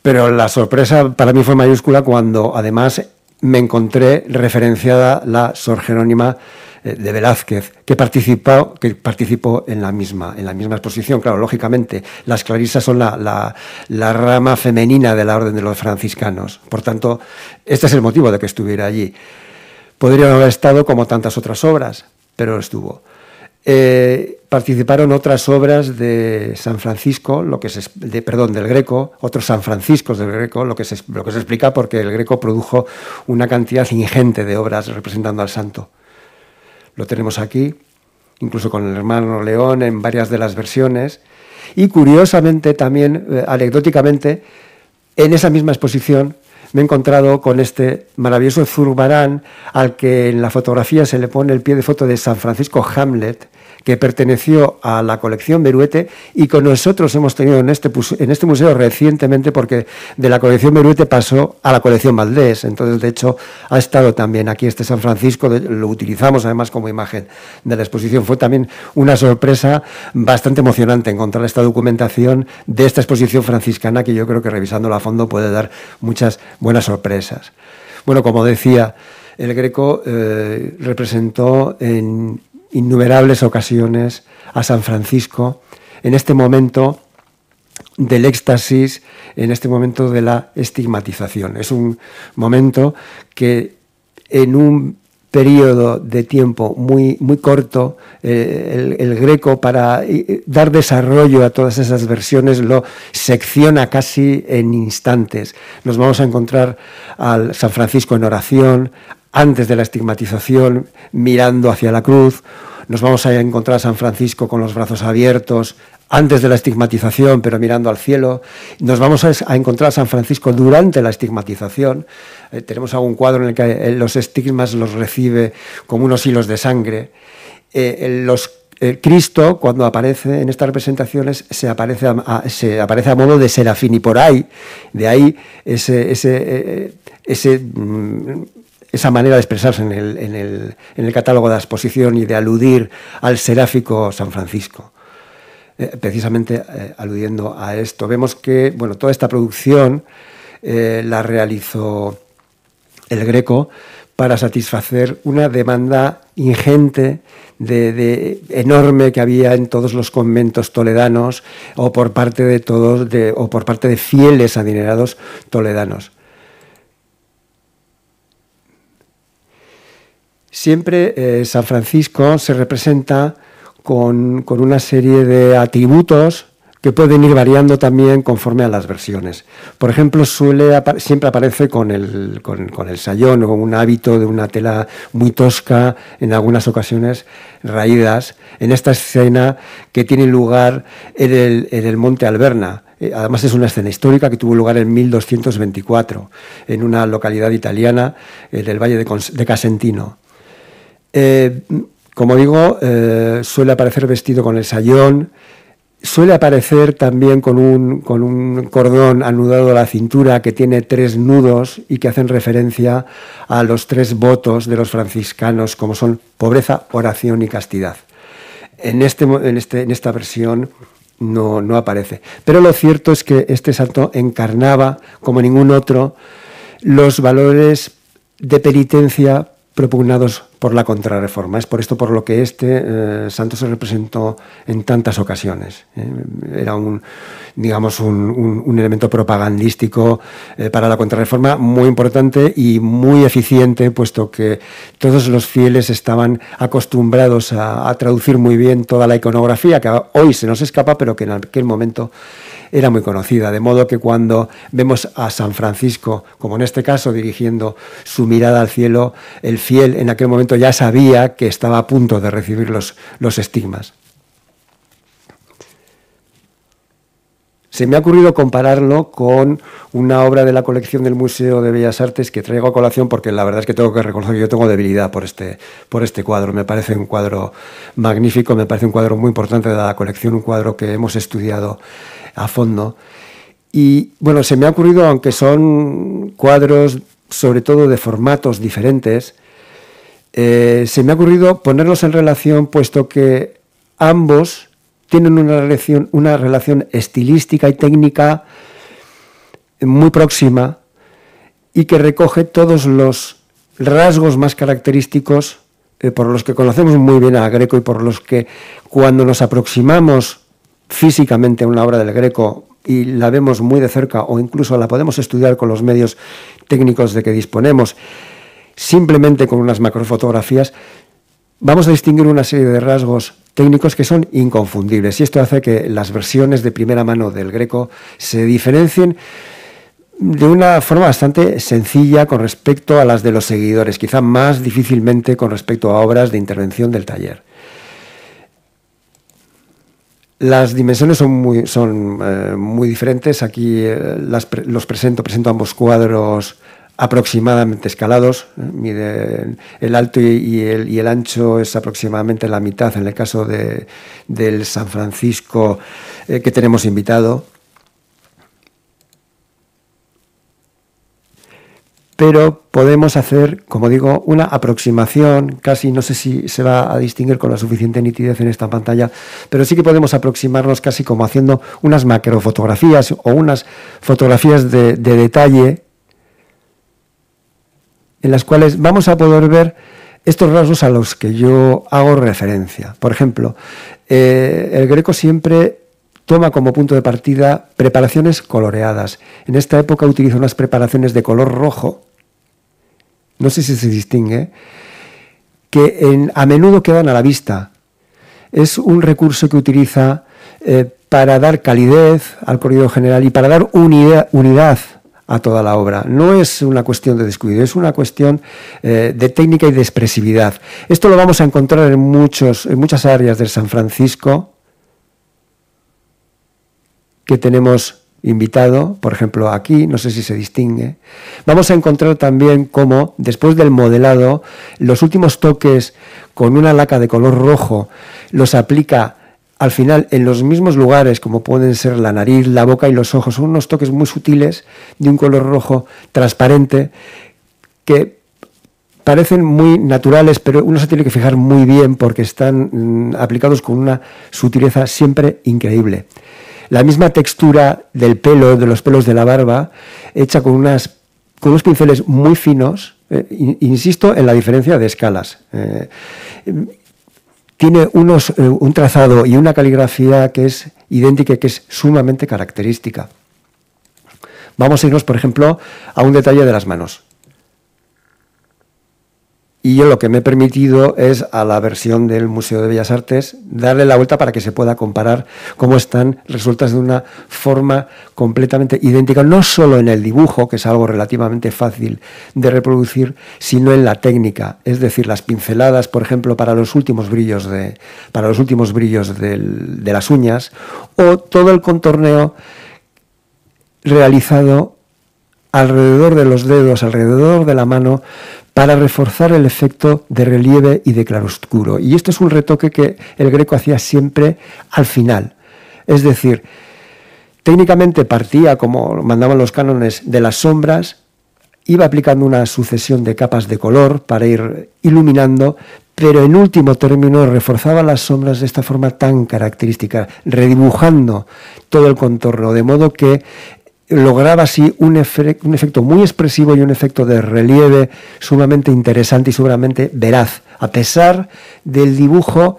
Speaker 3: pero la sorpresa para mí fue mayúscula cuando además me encontré referenciada la Sor Jerónima eh, de Velázquez, que participó, que participó en, la misma, en la misma exposición. Claro, lógicamente, las clarisas son la, la rama femenina de la orden de los franciscanos. Por tanto, este es el motivo de que estuviera allí. Podría haber estado como tantas otras obras, pero estuvo. Eh, participaron otras obras de San Francisco, lo que se, de, perdón, del Greco, otros San Franciscos del Greco, lo que, se, lo que se explica porque el Greco produjo una cantidad ingente de obras representando al santo. Lo tenemos aquí, incluso con el hermano León en varias de las versiones. Y curiosamente también, eh, anecdóticamente, en esa misma exposición me he encontrado con este maravilloso zurbarán al que en la fotografía se le pone el pie de foto de San Francisco Hamlet, que perteneció a la colección Beruete y con nosotros hemos tenido en este, en este museo recientemente porque de la colección Beruete pasó a la colección Valdés. Entonces, de hecho, ha estado también aquí este San Francisco, lo utilizamos además como imagen de la exposición. Fue también una sorpresa bastante emocionante encontrar esta documentación de esta exposición franciscana que yo creo que revisándola a fondo puede dar muchas buenas sorpresas. Bueno, como decía, el Greco eh, representó en innumerables ocasiones a San Francisco en este momento del éxtasis, en este momento de la estigmatización. Es un momento que en un periodo de tiempo muy, muy corto, eh, el, greco para dar desarrollo a todas esas versiones lo secciona casi en instantes. Nos vamos a encontrar al San Francisco en oración, antes de la estigmatización, mirando hacia la cruz. Nos vamos a encontrar a San Francisco con los brazos abiertos, antes de la estigmatización, pero mirando al cielo. Nos vamos a encontrar a San Francisco durante la estigmatización. Eh, tenemos algún cuadro en el que eh, los estigmas los recibe como unos hilos de sangre. Eh, los Cristo, cuando aparece en estas representaciones, se aparece a, se aparece a modo de serafín y por ahí, de ahí ese, ese, ese mm, esa manera de expresarse en el, catálogo de la exposición y de aludir al seráfico San Francisco. Eh, precisamente eh, aludiendo a esto, vemos que bueno, toda esta producción eh, la realizó el Greco para satisfacer una demanda ingente, de, enorme que había en todos los conventos toledanos o por parte de todos, o por parte de fieles adinerados toledanos. Siempre eh, San Francisco se representa con, una serie de atributos que pueden ir variando también conforme a las versiones. Por ejemplo, suele siempre aparece con el, con, el sayón o con un hábito de una tela muy tosca, en algunas ocasiones raídas, en esta escena que tiene lugar en el, en el monte Alberna. Eh, además es una escena histórica que tuvo lugar en 1224, en una localidad italiana del Valle de Casentino. Eh, como digo, eh, suele aparecer vestido con el sayón, suele aparecer también con un, cordón anudado a la cintura que tiene tres nudos y que hacen referencia a los tres votos de los franciscanos, como son pobreza, oración y castidad. En, este, este, esta versión no aparece. Pero lo cierto es que este santo encarnaba, como ningún otro, los valores de penitencia propugnados por la contrarreforma. Es por esto por lo que este eh, santo se representó en tantas ocasiones. ¿eh? Era un, digamos, un, elemento propagandístico eh, para la contrarreforma muy importante y muy eficiente, puesto que todos los fieles estaban acostumbrados a, a traducir muy bien toda la iconografía, que hoy se nos escapa, pero que en aquel momento era muy conocida, de modo que cuando vemos a San Francisco, como en este caso, dirigiendo su mirada al cielo, el fiel en aquel momento ya sabía que estaba a punto de recibir los, los estigmas. Se me ha ocurrido compararlo con una obra de la colección del Museo de Bellas Artes que traigo a colación porque la verdad es que tengo que reconocer que yo tengo debilidad por este, por este cuadro. Me parece un cuadro magnífico, me parece un cuadro muy importante de la colección, un cuadro que hemos estudiado a fondo. Y bueno, se me ha ocurrido, aunque son cuadros sobre todo de formatos diferentes, eh, se me ha ocurrido ponerlos en relación puesto que ambos tienen una relación, una relación estilística y técnica muy próxima y que recoge todos los rasgos más característicos eh, por los que conocemos muy bien a Greco y por los que cuando nos aproximamos físicamente una obra del Greco y la vemos muy de cerca o incluso la podemos estudiar con los medios técnicos de que disponemos, simplemente con unas macrofotografías, vamos a distinguir una serie de rasgos técnicos que son inconfundibles. Y esto hace que las versiones de primera mano del Greco se diferencien de una forma bastante sencilla con respecto a las de los seguidores, quizá más difícilmente con respecto a obras de intervención del taller. Las dimensiones son muy, son, eh, muy diferentes. Aquí eh, los presento, presento ambos cuadros aproximadamente escalados. Mide el alto y, el, ancho es aproximadamente la mitad en el caso de, del San Francisco eh, que tenemos invitado. Pero podemos hacer, como digo, una aproximación, casi no sé si se va a distinguir con la suficiente nitidez en esta pantalla, pero sí que podemos aproximarnos casi como haciendo unas macrofotografías o unas fotografías de, detalle en las cuales vamos a poder ver estos rasgos a los que yo hago referencia. Por ejemplo, eh, el greco siempre toma como punto de partida preparaciones coloreadas. En esta época utiliza unas preparaciones de color rojo, no sé si se distingue, que a menudo quedan a la vista. Es un recurso que utiliza eh, para dar calidez al corrido general y para dar unidad, a toda la obra. No es una cuestión de descuido, es una cuestión eh, de técnica y de expresividad. Esto lo vamos a encontrar en, muchos, en muchas áreas del San Francisco, que tenemos invitado, por ejemplo aquí, no sé si se distingue, vamos a encontrar también cómo después del modelado, los últimos toques con una laca de color rojo los aplica al final en los mismos lugares como pueden ser la nariz, la boca y los ojos. Son unos toques muy sutiles de un color rojo transparente que parecen muy naturales, pero uno se tiene que fijar muy bien porque están mm, aplicados con una sutileza siempre increíble la misma textura del pelo, de los pelos de la barba, hecha con, unas, con unos pinceles muy finos, eh, insisto en la diferencia de escalas. Eh, tiene unos, eh, un trazado y una caligrafía que es idéntica, que es sumamente característica. Vamos a irnos, por ejemplo, a un detalle de las manos. Y yo lo que me he permitido es a la versión del Museo de Bellas Artes darle la vuelta para que se pueda comparar cómo están resultas de una forma completamente idéntica, no solo en el dibujo, que es algo relativamente fácil de reproducir, sino en la técnica, es decir, las pinceladas, por ejemplo, para los últimos brillos de, para los últimos brillos de las uñas, o todo el contorneo realizado alrededor de los dedos, alrededor de la mano, para reforzar el efecto de relieve y de claroscuro. Y esto es un retoque que el greco hacía siempre al final. Es decir, técnicamente partía, como mandaban los cánones, de las sombras, iba aplicando una sucesión de capas de color para ir iluminando, pero en último término reforzaba las sombras de esta forma tan característica, redibujando todo el contorno, de modo que lograba así un, un, efecto muy expresivo y un efecto de relieve sumamente interesante y sumamente veraz, a pesar del dibujo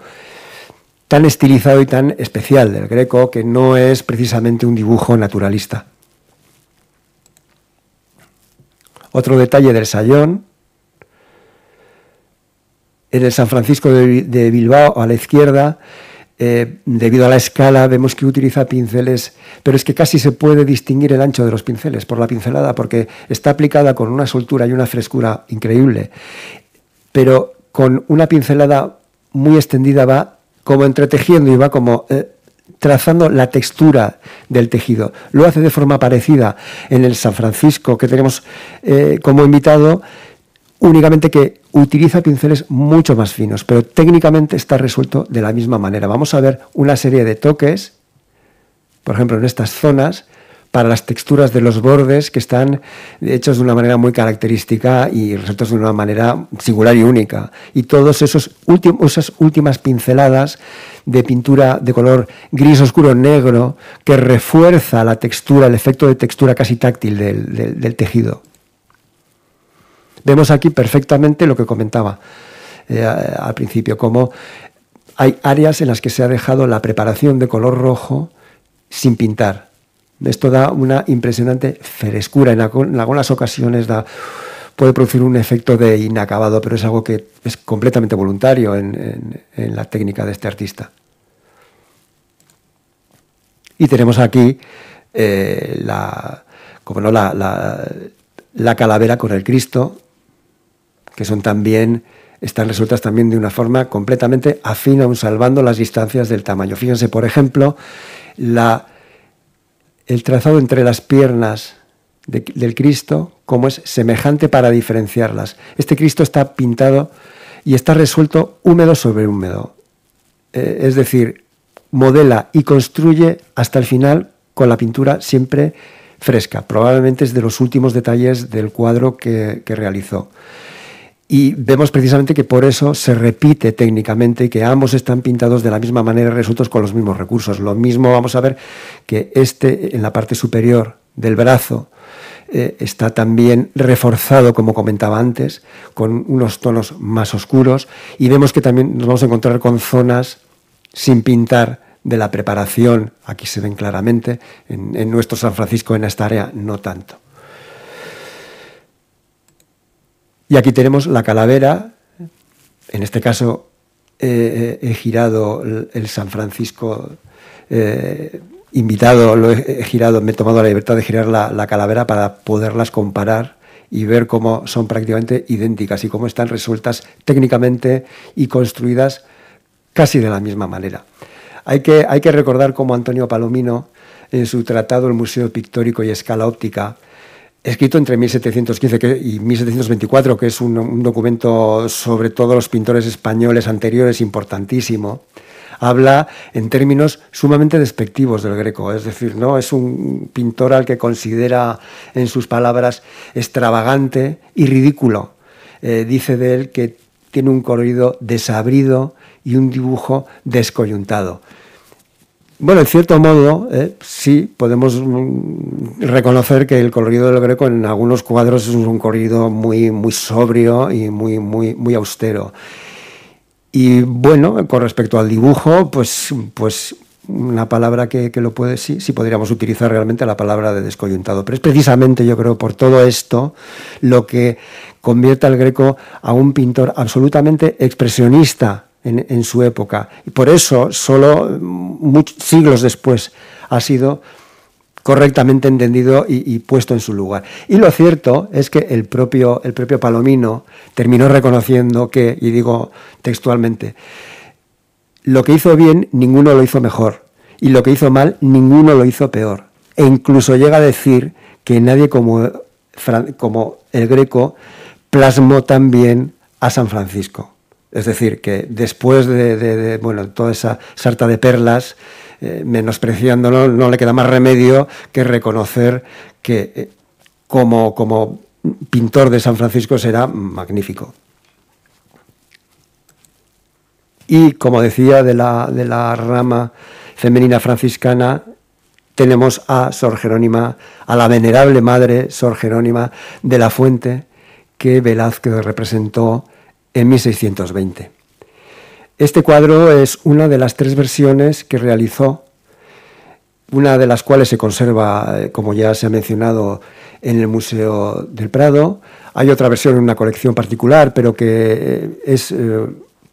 Speaker 3: tan estilizado y tan especial del Greco, que no es precisamente un dibujo naturalista. Otro detalle del Sayón, en el San Francisco de Bilbao, a la izquierda, eh, debido a la escala, vemos que utiliza pinceles, pero es que casi se puede distinguir el ancho de los pinceles por la pincelada, porque está aplicada con una soltura y una frescura increíble, pero con una pincelada muy extendida va como entretejiendo y va como eh, trazando la textura del tejido. Lo hace de forma parecida en el San Francisco que tenemos eh, como invitado, únicamente que utiliza pinceles mucho más finos, pero técnicamente está resuelto de la misma manera. Vamos a ver una serie de toques, por ejemplo, en estas zonas, para las texturas de los bordes que están hechos de una manera muy característica y resueltos de una manera singular y única. Y últimos, esas últimas pinceladas de pintura de color gris oscuro negro que refuerza la textura, el efecto de textura casi táctil del tejido. Vemos aquí perfectamente lo que comentaba eh, al principio, como hay áreas en las que se ha dejado la preparación de color rojo sin pintar. Esto da una impresionante frescura, en, algunas ocasiones da, puede producir un efecto de inacabado, pero es algo que es completamente voluntario en, la técnica de este artista. Y tenemos aquí eh, la, como no, la calavera con el Cristo, que son también, están resueltas también de una forma completamente afín, aun salvando las distancias del tamaño. Fíjense, por ejemplo, la, el trazado entre las piernas del Cristo, como es semejante para diferenciarlas. Este Cristo está pintado y está resuelto húmedo sobre húmedo. Eh, es decir, modela y construye hasta el final con la pintura siempre fresca. Probablemente es de los últimos detalles del cuadro que realizó. Y vemos precisamente que por eso se repite técnicamente que ambos están pintados de la misma manera, resueltos con los mismos recursos. Lo mismo vamos a ver que este en la parte superior del brazo eh, está también reforzado, como comentaba antes, con unos tonos más oscuros y vemos que también nos vamos a encontrar con zonas sin pintar de la preparación, aquí se ven claramente, en nuestro San Francisco en esta área no tanto. Y aquí tenemos la calavera, en este caso eh, he girado el, San Francisco eh, invitado, lo he, girado, me he tomado la libertad de girar la, calavera para poderlas comparar y ver cómo son prácticamente idénticas y cómo están resueltas técnicamente y construidas casi de la misma manera. Hay que, hay que recordar cómo Antonio Palomino, en su tratado El Museo Pictórico y Escala Óptica, escrito entre 1715 y 1724, que es un, documento sobre todos los pintores españoles anteriores importantísimo, habla en términos sumamente despectivos del Greco, es decir, no es un pintor al que considera en sus palabras extravagante y ridículo. Eh, dice de él que tiene un colorido desabrido y un dibujo descoyuntado. Bueno, en cierto modo, eh, sí, podemos mm, reconocer que el colorido del Greco en algunos cuadros es un colorido muy, muy sobrio y muy, muy, muy austero. Y bueno, con respecto al dibujo, pues, pues una palabra que, lo puede, sí, sí podríamos utilizar realmente la palabra de descoyuntado. Pero es precisamente, yo creo, por todo esto lo que convierte al Greco a un pintor absolutamente expresionista en, su época. Y por eso, solo muchos siglos después, ha sido correctamente entendido y, puesto en su lugar. Y lo cierto es que el propio, el propio Palomino terminó reconociendo que, y digo textualmente, lo que hizo bien, ninguno lo hizo mejor, y lo que hizo mal, ninguno lo hizo peor. E incluso llega a decir que nadie como, como el Greco plasmó tan bien a San Francisco. Es decir, que después de, bueno, toda esa sarta de perlas, eh, menospreciándolo, no le queda más remedio que reconocer que eh, como, como pintor de San Francisco será magnífico. Y como decía, de la, de la rama femenina franciscana, tenemos a Sor Jerónima, a la venerable madre Sor Jerónima de la Fuente, que Velázquez representó en 1620. Este cuadro es una de las tres versiones que realizó, una de las cuales se conserva, eh, como ya se ha mencionado, en el Museo del Prado. Hay otra versión en una colección particular, pero que eh, es, eh,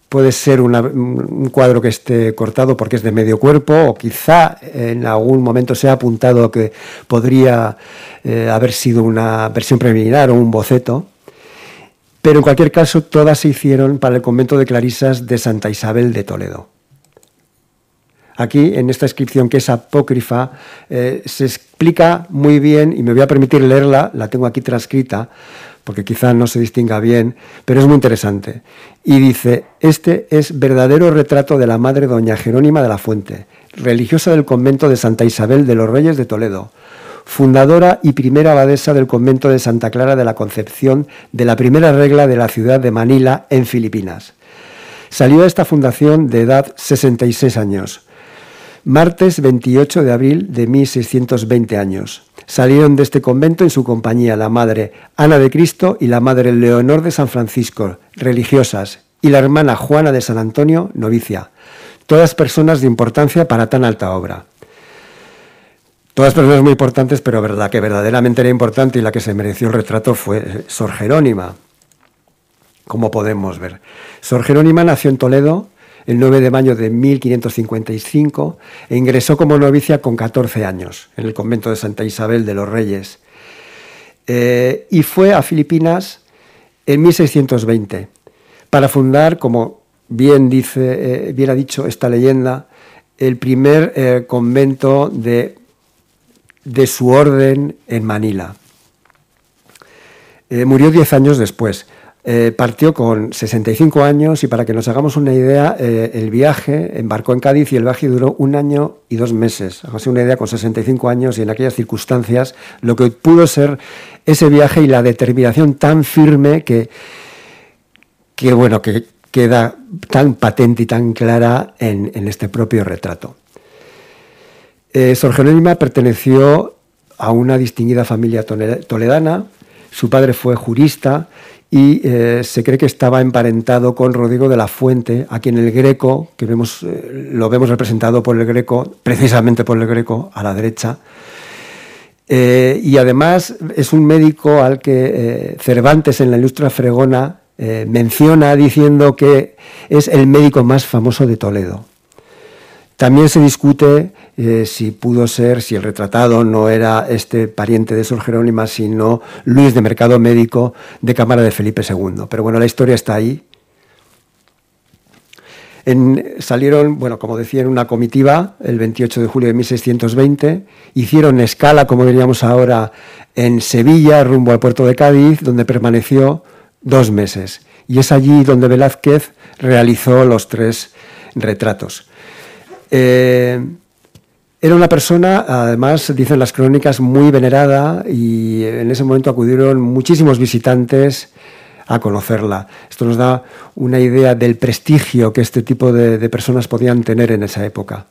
Speaker 3: puede ser un cuadro que esté cortado porque es de medio cuerpo, o quizá en algún momento se ha apuntado que podría haber sido una versión preliminar o un boceto. Pero en cualquier caso, todas se hicieron para el convento de Clarisas de Santa Isabel de Toledo. Aquí, en esta inscripción que es apócrifa, eh, se explica muy bien, y me voy a permitir leerla, la tengo aquí transcrita, porque quizá no se distinga bien, pero es muy interesante. Y dice, este es verdadero retrato de la Madre Doña Jerónima de la Fuente, religiosa del convento de Santa Isabel de los Reyes de Toledo, fundadora y primera abadesa del convento de Santa Clara de la Concepción de la primera regla de la ciudad de Manila, en Filipinas. Salió a esta fundación de edad 66 años. Martes 28 de abril de 1620 años. Salieron de este convento en su compañía la madre Ana de Cristo y la madre Leonor de San Francisco, religiosas, y la hermana Juana de San Antonio, novicia, todas personas de importancia para tan alta obra. Todas personas muy importantes, pero verdad que verdaderamente era importante y la que se mereció el retrato fue Sor Jerónima, como podemos ver. Sor Jerónima nació en Toledo el 9 de mayo de 1555 e ingresó como novicia con 14 años en el convento de Santa Isabel de los Reyes. Eh, y fue a Filipinas en 1620 para fundar, como bien, dice, eh, bien ha dicho esta leyenda, el primer eh, convento de de su orden en Manila. Eh, murió diez años después. Eh, partió con 65 años y para que nos hagamos una idea, eh, el viaje embarcó en Cádiz y el viaje duró un año y dos meses. Hagamos una idea con 65 años y en aquellas circunstancias, lo que pudo ser ese viaje y la determinación tan firme que, que bueno, que queda tan patente y tan clara en este propio retrato. Eh, Sor Jerónima perteneció a una distinguida familia toledana, su padre fue jurista y eh, se cree que estaba emparentado con Rodrigo de la Fuente, a quien el Greco, que vemos, eh, lo vemos representado por el Greco, precisamente por el Greco, a la derecha. y además es un médico al que Cervantes en la Ilustra Fregona menciona diciendo que es el médico más famoso de Toledo. También se discute eh, si pudo ser, si el retratado no era este pariente de Sor Jerónima, sino Luis de Mercado Médico de Cámara de Felipe II. Pero bueno, la historia está ahí. salieron, bueno, como decía, en una comitiva el 28 de julio de 1620, hicieron escala, como diríamos ahora, en Sevilla, rumbo al puerto de Cádiz, donde permaneció dos meses. Y es allí donde Velázquez realizó los tres retratos. Eh, era una persona, además, dicen las crónicas, muy venerada y en ese momento acudieron muchísimos visitantes a conocerla. Esto nos da una idea del prestigio que este tipo de, personas podían tener en esa época.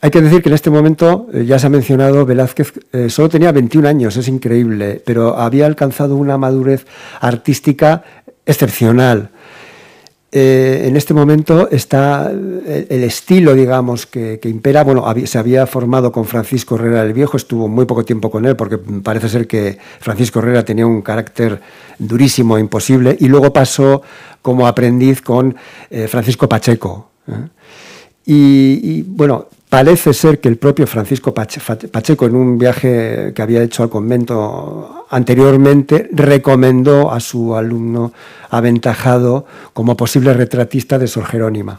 Speaker 3: Hay que decir que en este momento, eh, ya se ha mencionado, Velázquez eh, solo tenía 21 años, es increíble, pero había alcanzado una madurez artística excepcional. Eh, en este momento está eh, el, estilo, digamos, que, impera. Bueno, se había formado con Francisco Herrera el Viejo, estuvo muy poco tiempo con él, porque parece ser que Francisco Herrera tenía un carácter durísimo, imposible, y luego pasó como aprendiz con eh, Francisco Pacheco. y, bueno, Parece ser que el propio Francisco Pacheco, en un viaje que había hecho al convento anteriormente, recomendó a su alumno aventajado como posible retratista de Sor Jerónima.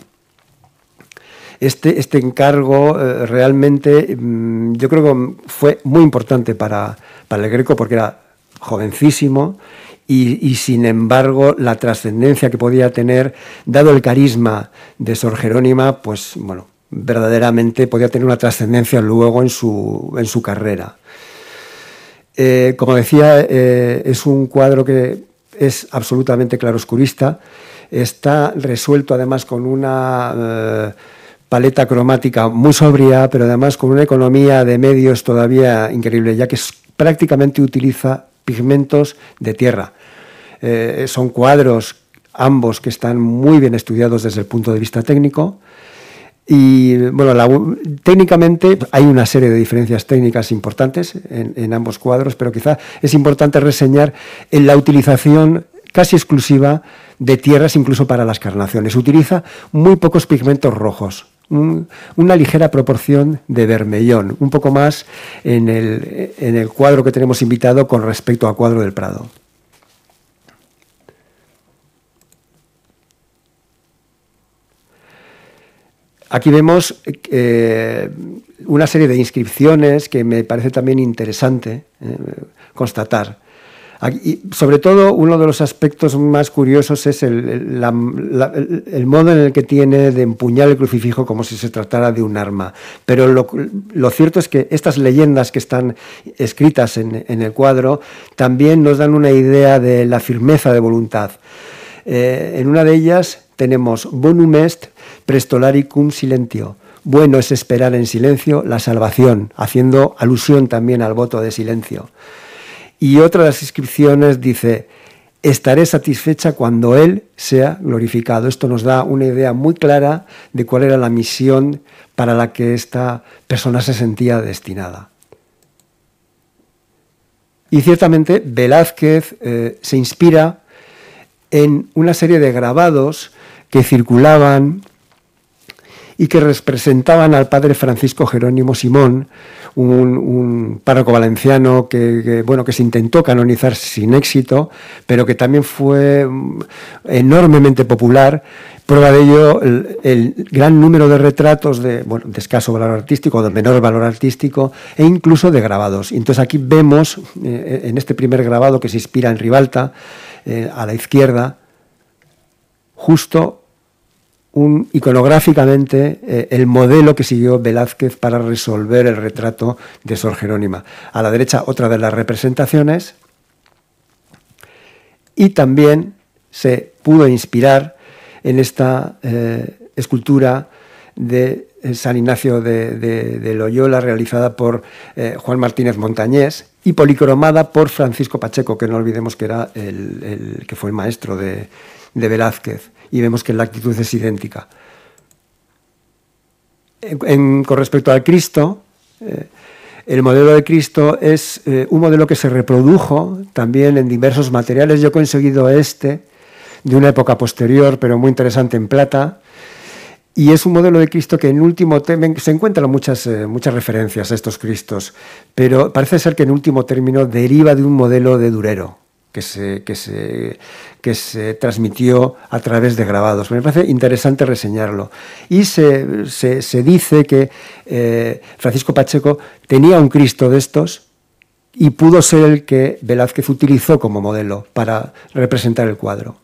Speaker 3: Este, este encargo eh, realmente mm, yo creo que fue muy importante para, para el Greco porque era jovencísimo y, y, sin embargo la trascendencia que podía tener, dado el carisma de Sor Jerónima, pues bueno, verdaderamente podía tener una trascendencia luego en su, en su carrera. Eh, como decía, eh, es un cuadro que es absolutamente claroscurista. Está resuelto además con una eh, paleta cromática muy sobria, pero además con una economía de medios todavía increíble, ya que prácticamente utiliza pigmentos de tierra. Son cuadros ambos que están muy bien estudiados desde el punto de vista técnico. Y bueno, técnicamente hay una serie de diferencias técnicas importantes en, ambos cuadros, pero quizá es importante reseñar en la utilización casi exclusiva de tierras incluso para las carnaciones. Utiliza muy pocos pigmentos rojos, una ligera proporción de vermellón, un poco más en el, en el cuadro que tenemos invitado con respecto al cuadro del Prado. Aquí vemos eh, una serie de inscripciones que me parece también interesante eh, constatar. sobre todo, uno de los aspectos más curiosos es el, modo en el que tiene de empuñar el crucifijo como si se tratara de un arma. Pero lo, cierto es que estas leyendas que están escritas en, el cuadro también nos dan una idea de la firmeza de voluntad. Eh, en una de ellas tenemos bonum est prestolaricum silentio. Bueno es esperar en silencio la salvación, haciendo alusión también al voto de silencio. Y otra de las inscripciones dice, estaré satisfecha cuando Él sea glorificado. Esto nos da una idea muy clara de cuál era la misión para la que esta persona se sentía destinada. Y ciertamente Velázquez eh, se inspira en una serie de grabados que circulaban y que representaban al padre Francisco Jerónimo Simón, un, párroco valenciano que, bueno, que se intentó canonizar sin éxito, pero que también fue mm, enormemente popular. Prueba de ello el, gran número de retratos de, de escaso valor artístico, de menor valor artístico e incluso de grabados. Entonces aquí vemos eh, en este primer grabado que se inspira en Ribalta, eh, a la izquierda, justo iconográficamente eh, el modelo que siguió Velázquez para resolver el retrato de Sor Jerónima. A la derecha otra de las representaciones y también se pudo inspirar en esta eh, escultura de eh, San Ignacio de, Loyola realizada por Juan Martínez Montañés y policromada por Francisco Pacheco, que no olvidemos que era el, que fue el maestro de Velázquez y vemos que la actitud es idéntica. con respecto al Cristo, eh, el modelo de Cristo es eh, un modelo que se reprodujo también en diversos materiales. Yo he conseguido este de una época posterior, pero muy interesante en plata. Y es un modelo de Cristo que en último término se encuentran muchas, eh, muchas referencias a estos Cristos, pero parece ser que en último término deriva de un modelo de Durero que se, que se, que se transmitió a través de grabados. Me parece interesante reseñarlo. Y se, se, dice que eh, Francisco Pacheco tenía un Cristo de estos y pudo ser el que Velázquez utilizó como modelo para representar el cuadro.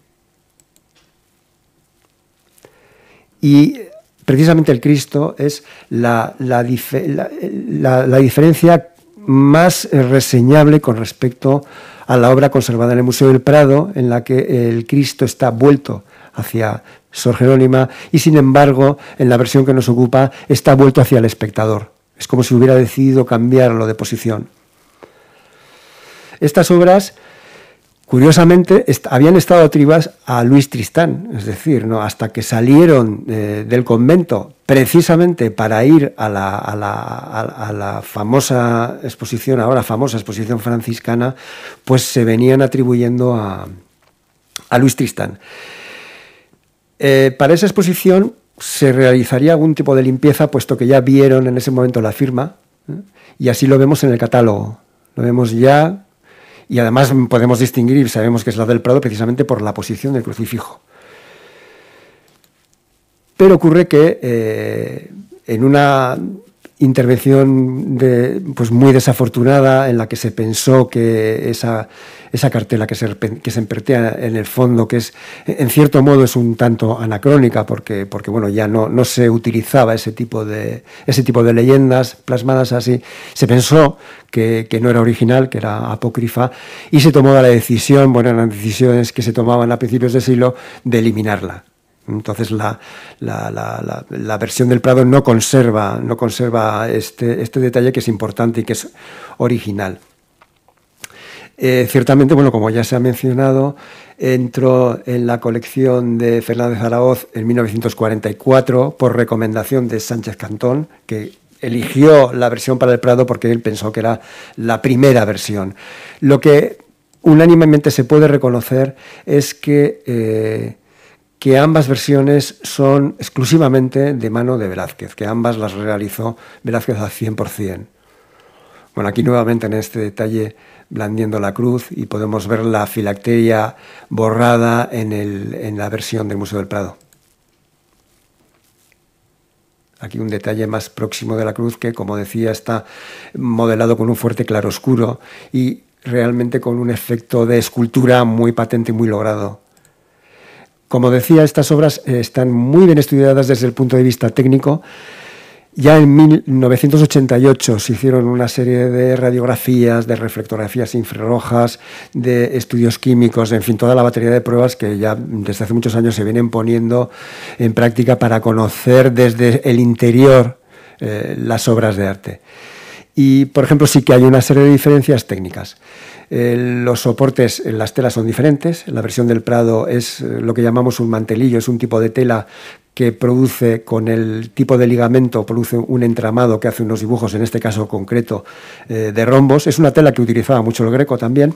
Speaker 3: Y precisamente el Cristo es la, la, la, la diferencia más reseñable con respecto a la obra conservada en el Museo del Prado, en la que el Cristo está vuelto hacia Sor Jerónima y sin embargo en la versión que nos ocupa está vuelto hacia el espectador. Es como si hubiera decidido cambiarlo de posición. Estas obras curiosamente habían estado atribuidas a Luis Tristán, es decir, ¿no? hasta que salieron eh, del convento precisamente para ir a la, famosa exposición, ahora famosa exposición franciscana, pues se venían atribuyendo a, Luis Tristán. Eh, para esa exposición se realizaría algún tipo de limpieza, puesto que ya vieron en ese momento la firma, ¿eh? y así lo vemos en el catálogo. Lo vemos ya y además podemos distinguir, sabemos que es la del Prado, precisamente por la posición del crucifijo. Pero ocurre que eh, en una intervención pues muy desafortunada en la que se pensó que esa, esa cartela que se, que se en el fondo, que es en cierto modo es un tanto anacrónica porque, porque bueno, ya no, no se utilizaba ese tipo, de, ese tipo de leyendas plasmadas así, se pensó que, que no era original, que era apócrifa, y se tomó la decisión, bueno, eran decisiones que se tomaban a principios de siglo, de eliminarla Entonces la, versión del Prado no conserva, no conserva este, este, detalle que es importante y que es original. Eh, ciertamente, bueno, como ya se ha mencionado, entró en la colección de Fernández Zaragoz en 1944 por recomendación de Sánchez Cantón, que eligió la versión para el Prado porque él pensó que era la primera versión. Lo que unánimemente se puede reconocer es que, eh, que ambas versiones son exclusivamente de mano de Velázquez, que ambas las realizó Velázquez al 100%. Bueno, aquí nuevamente en este detalle blandiendo la cruz y podemos ver la filacteria borrada en, en la versión del Museo del Prado. Aquí un detalle más próximo de la cruz que, como decía, está modelado con un fuerte claroscuro y realmente con un efecto de escultura muy patente y muy logrado. Como decía, estas obras eh, están muy bien estudiadas desde el punto de vista técnico. Ya en 1988 se hicieron una serie de radiografías, de reflectografías infrarrojas, de estudios químicos, en fin, toda la batería de pruebas que ya desde hace muchos años se vienen poniendo en práctica para conocer desde el interior eh, las obras de arte. Y, por ejemplo, sí que hay una serie de diferencias técnicas. Eh, los soportes en las telas son diferentes. La versión del Prado es eh, lo que llamamos un mantelillo, es un tipo de tela que produce con el tipo de ligamento, produce un entramado que hace unos dibujos, en este caso concreto, eh, de rombos. Es una tela que utilizaba mucho el greco también.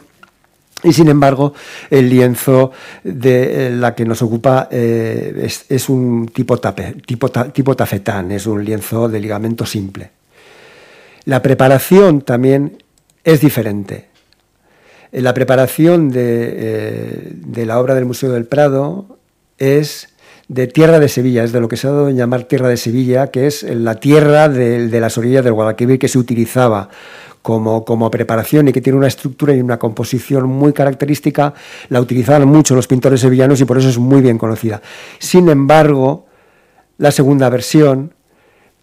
Speaker 3: Y sin embargo, el lienzo de la que nos ocupa es, un tipo, tape, tipo, tipo tafetán, es un lienzo de ligamento simple. La preparación también es diferente. La preparación eh, de, la obra del Museo del Prado es de Tierra de Sevilla, es de lo que se ha dado a llamar Tierra de Sevilla, que es la tierra de, las orillas del Guadalquivir que se utilizaba como, como, preparación y que tiene una estructura y una composición muy característica, la utilizaban mucho los pintores sevillanos y por eso es muy bien conocida. Sin embargo, la segunda versión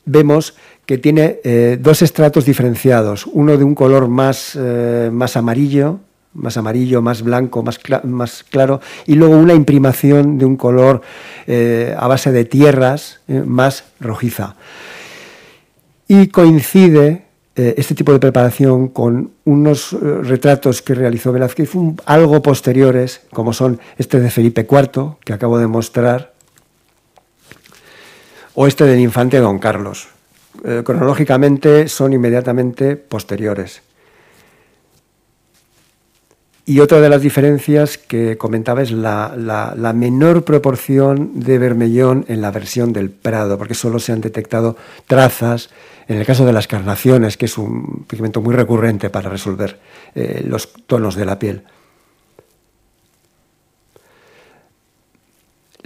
Speaker 3: vemos que tiene eh, dos estratos diferenciados, uno de un color más, eh, más amarillo, más amarillo, más blanco, más, más, claro, y luego una imprimación de un color eh, a base de tierras más rojiza. Y coincide este tipo de preparación con unos retratos que realizó Velázquez algo posteriores, como son este de Felipe IV, que acabo de mostrar, o este del infante Don Carlos. Eh, cronológicamente son inmediatamente posteriores. Y otra de las diferencias que comentaba es la, menor proporción de vermellón en la versión del Prado, porque solo se han detectado trazas en el caso de las carnaciones, que es un pigmento muy recurrente para resolver eh, los tonos de la piel.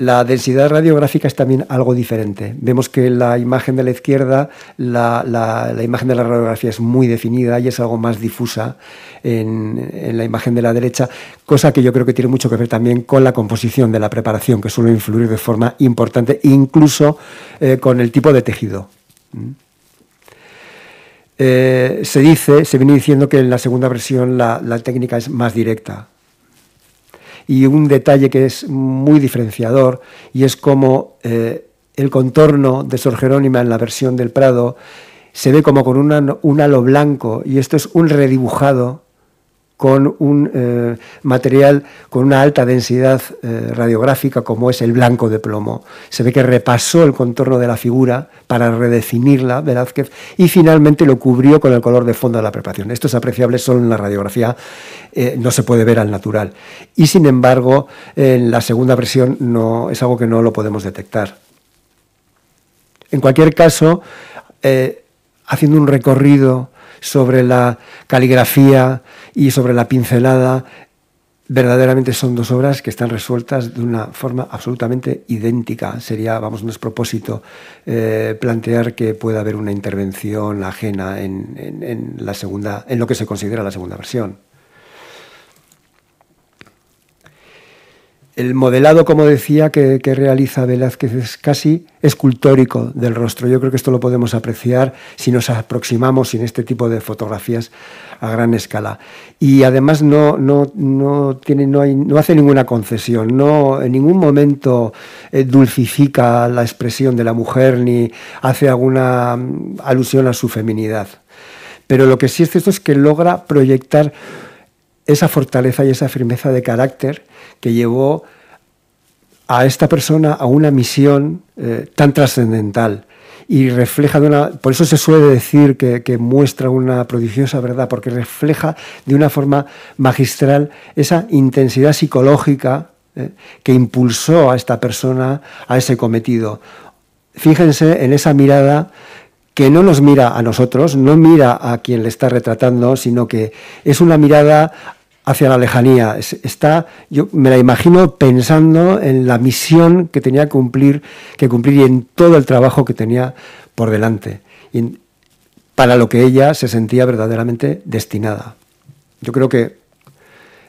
Speaker 3: La densidad radiográfica es también algo diferente. Vemos que la imagen de la izquierda, la, imagen de la radiografía es muy definida y es algo más difusa en, la imagen de la derecha, cosa que yo creo que tiene mucho que ver también con la composición de la preparación, que suele influir de forma importante, incluso eh, con el tipo de tejido. ¿Mm? Eh, se dice, se viene diciendo que en la segunda versión la técnica es más directa, y un detalle que es muy diferenciador y es como eh, el contorno de Sor Jerónima en la versión del Prado se ve como con un halo blanco y esto es un redibujado con un eh, material con una alta densidad eh, radiográfica como es el blanco de plomo. Se ve que repasó el contorno de la figura para redefinirla, Velázquez, y finalmente lo cubrió con el color de fondo de la preparación. Esto es apreciable solo en la radiografía, eh, no se puede ver al natural. Y sin embargo, en la segunda versión no, es algo que no lo podemos detectar. En cualquier caso, haciendo un recorrido sobre la caligrafía y sobre la pincelada, verdaderamente son dos obras que están resueltas de una forma absolutamente idéntica. Sería, vamos, no es propósito eh, plantear que pueda haber una intervención ajena en, la segunda, en lo que se considera la segunda versión. El modelado, como decía, que, realiza Velázquez es casi escultórico del rostro. Yo creo que esto lo podemos apreciar si nos aproximamos en este tipo de fotografías a gran escala. Y además no, no, tiene, no, hay, no hace ninguna concesión, no en ningún momento eh, dulcifica la expresión de la mujer ni hace alguna mm, alusión a su feminidad. Pero lo que sí es cierto es que logra proyectar esa fortaleza y esa firmeza de carácter que llevó a esta persona a una misión eh, tan trascendental y refleja de una, por eso se suele decir que, muestra una prodigiosa verdad, porque refleja de una forma magistral esa intensidad psicológica eh, que impulsó a esta persona a ese cometido. Fíjense en esa mirada que no nos mira a nosotros, no mira a quien le está retratando, sino que es una mirada hacia la lejanía. Está, yo me la imagino pensando en la misión que tenía que cumplir, que cumplir y en todo el trabajo que tenía por delante, y para lo que ella se sentía verdaderamente destinada. Yo creo que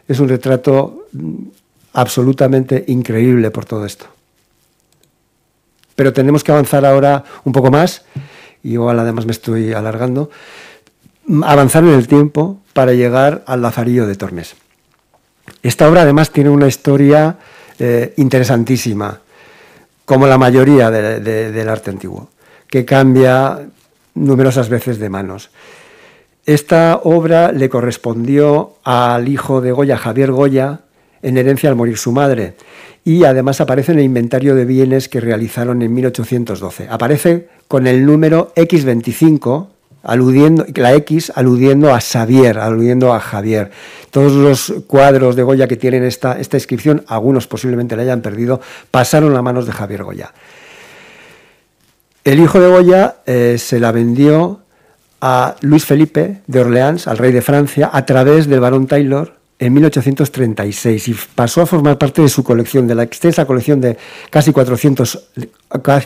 Speaker 3: es un retrato absolutamente increíble por todo esto. Pero tenemos que avanzar ahora un poco más, y igual además me estoy alargando, avanzar en el tiempo para llegar al Lazarillo de Tormes. Esta obra además tiene una historia eh, interesantísima, como la mayoría del arte antiguo, que cambia numerosas veces de manos. Esta obra le correspondió al hijo de Goya, Javier Goya, en herencia al morir su madre, y además aparece en el inventario de bienes que realizaron en 1812. Aparece con el número X25, aludiendo, la X aludiendo a Xavier, aludiendo a Javier. Todos los cuadros de Goya que tienen esta, esta inscripción, algunos posiblemente la hayan perdido, pasaron a manos de Javier Goya. El hijo de Goya eh, se la vendió a Luis Felipe de Orleans, al rey de Francia, a través del barón Taylor en 1836 y pasó a formar parte de su colección, de la extensa colección de casi 400,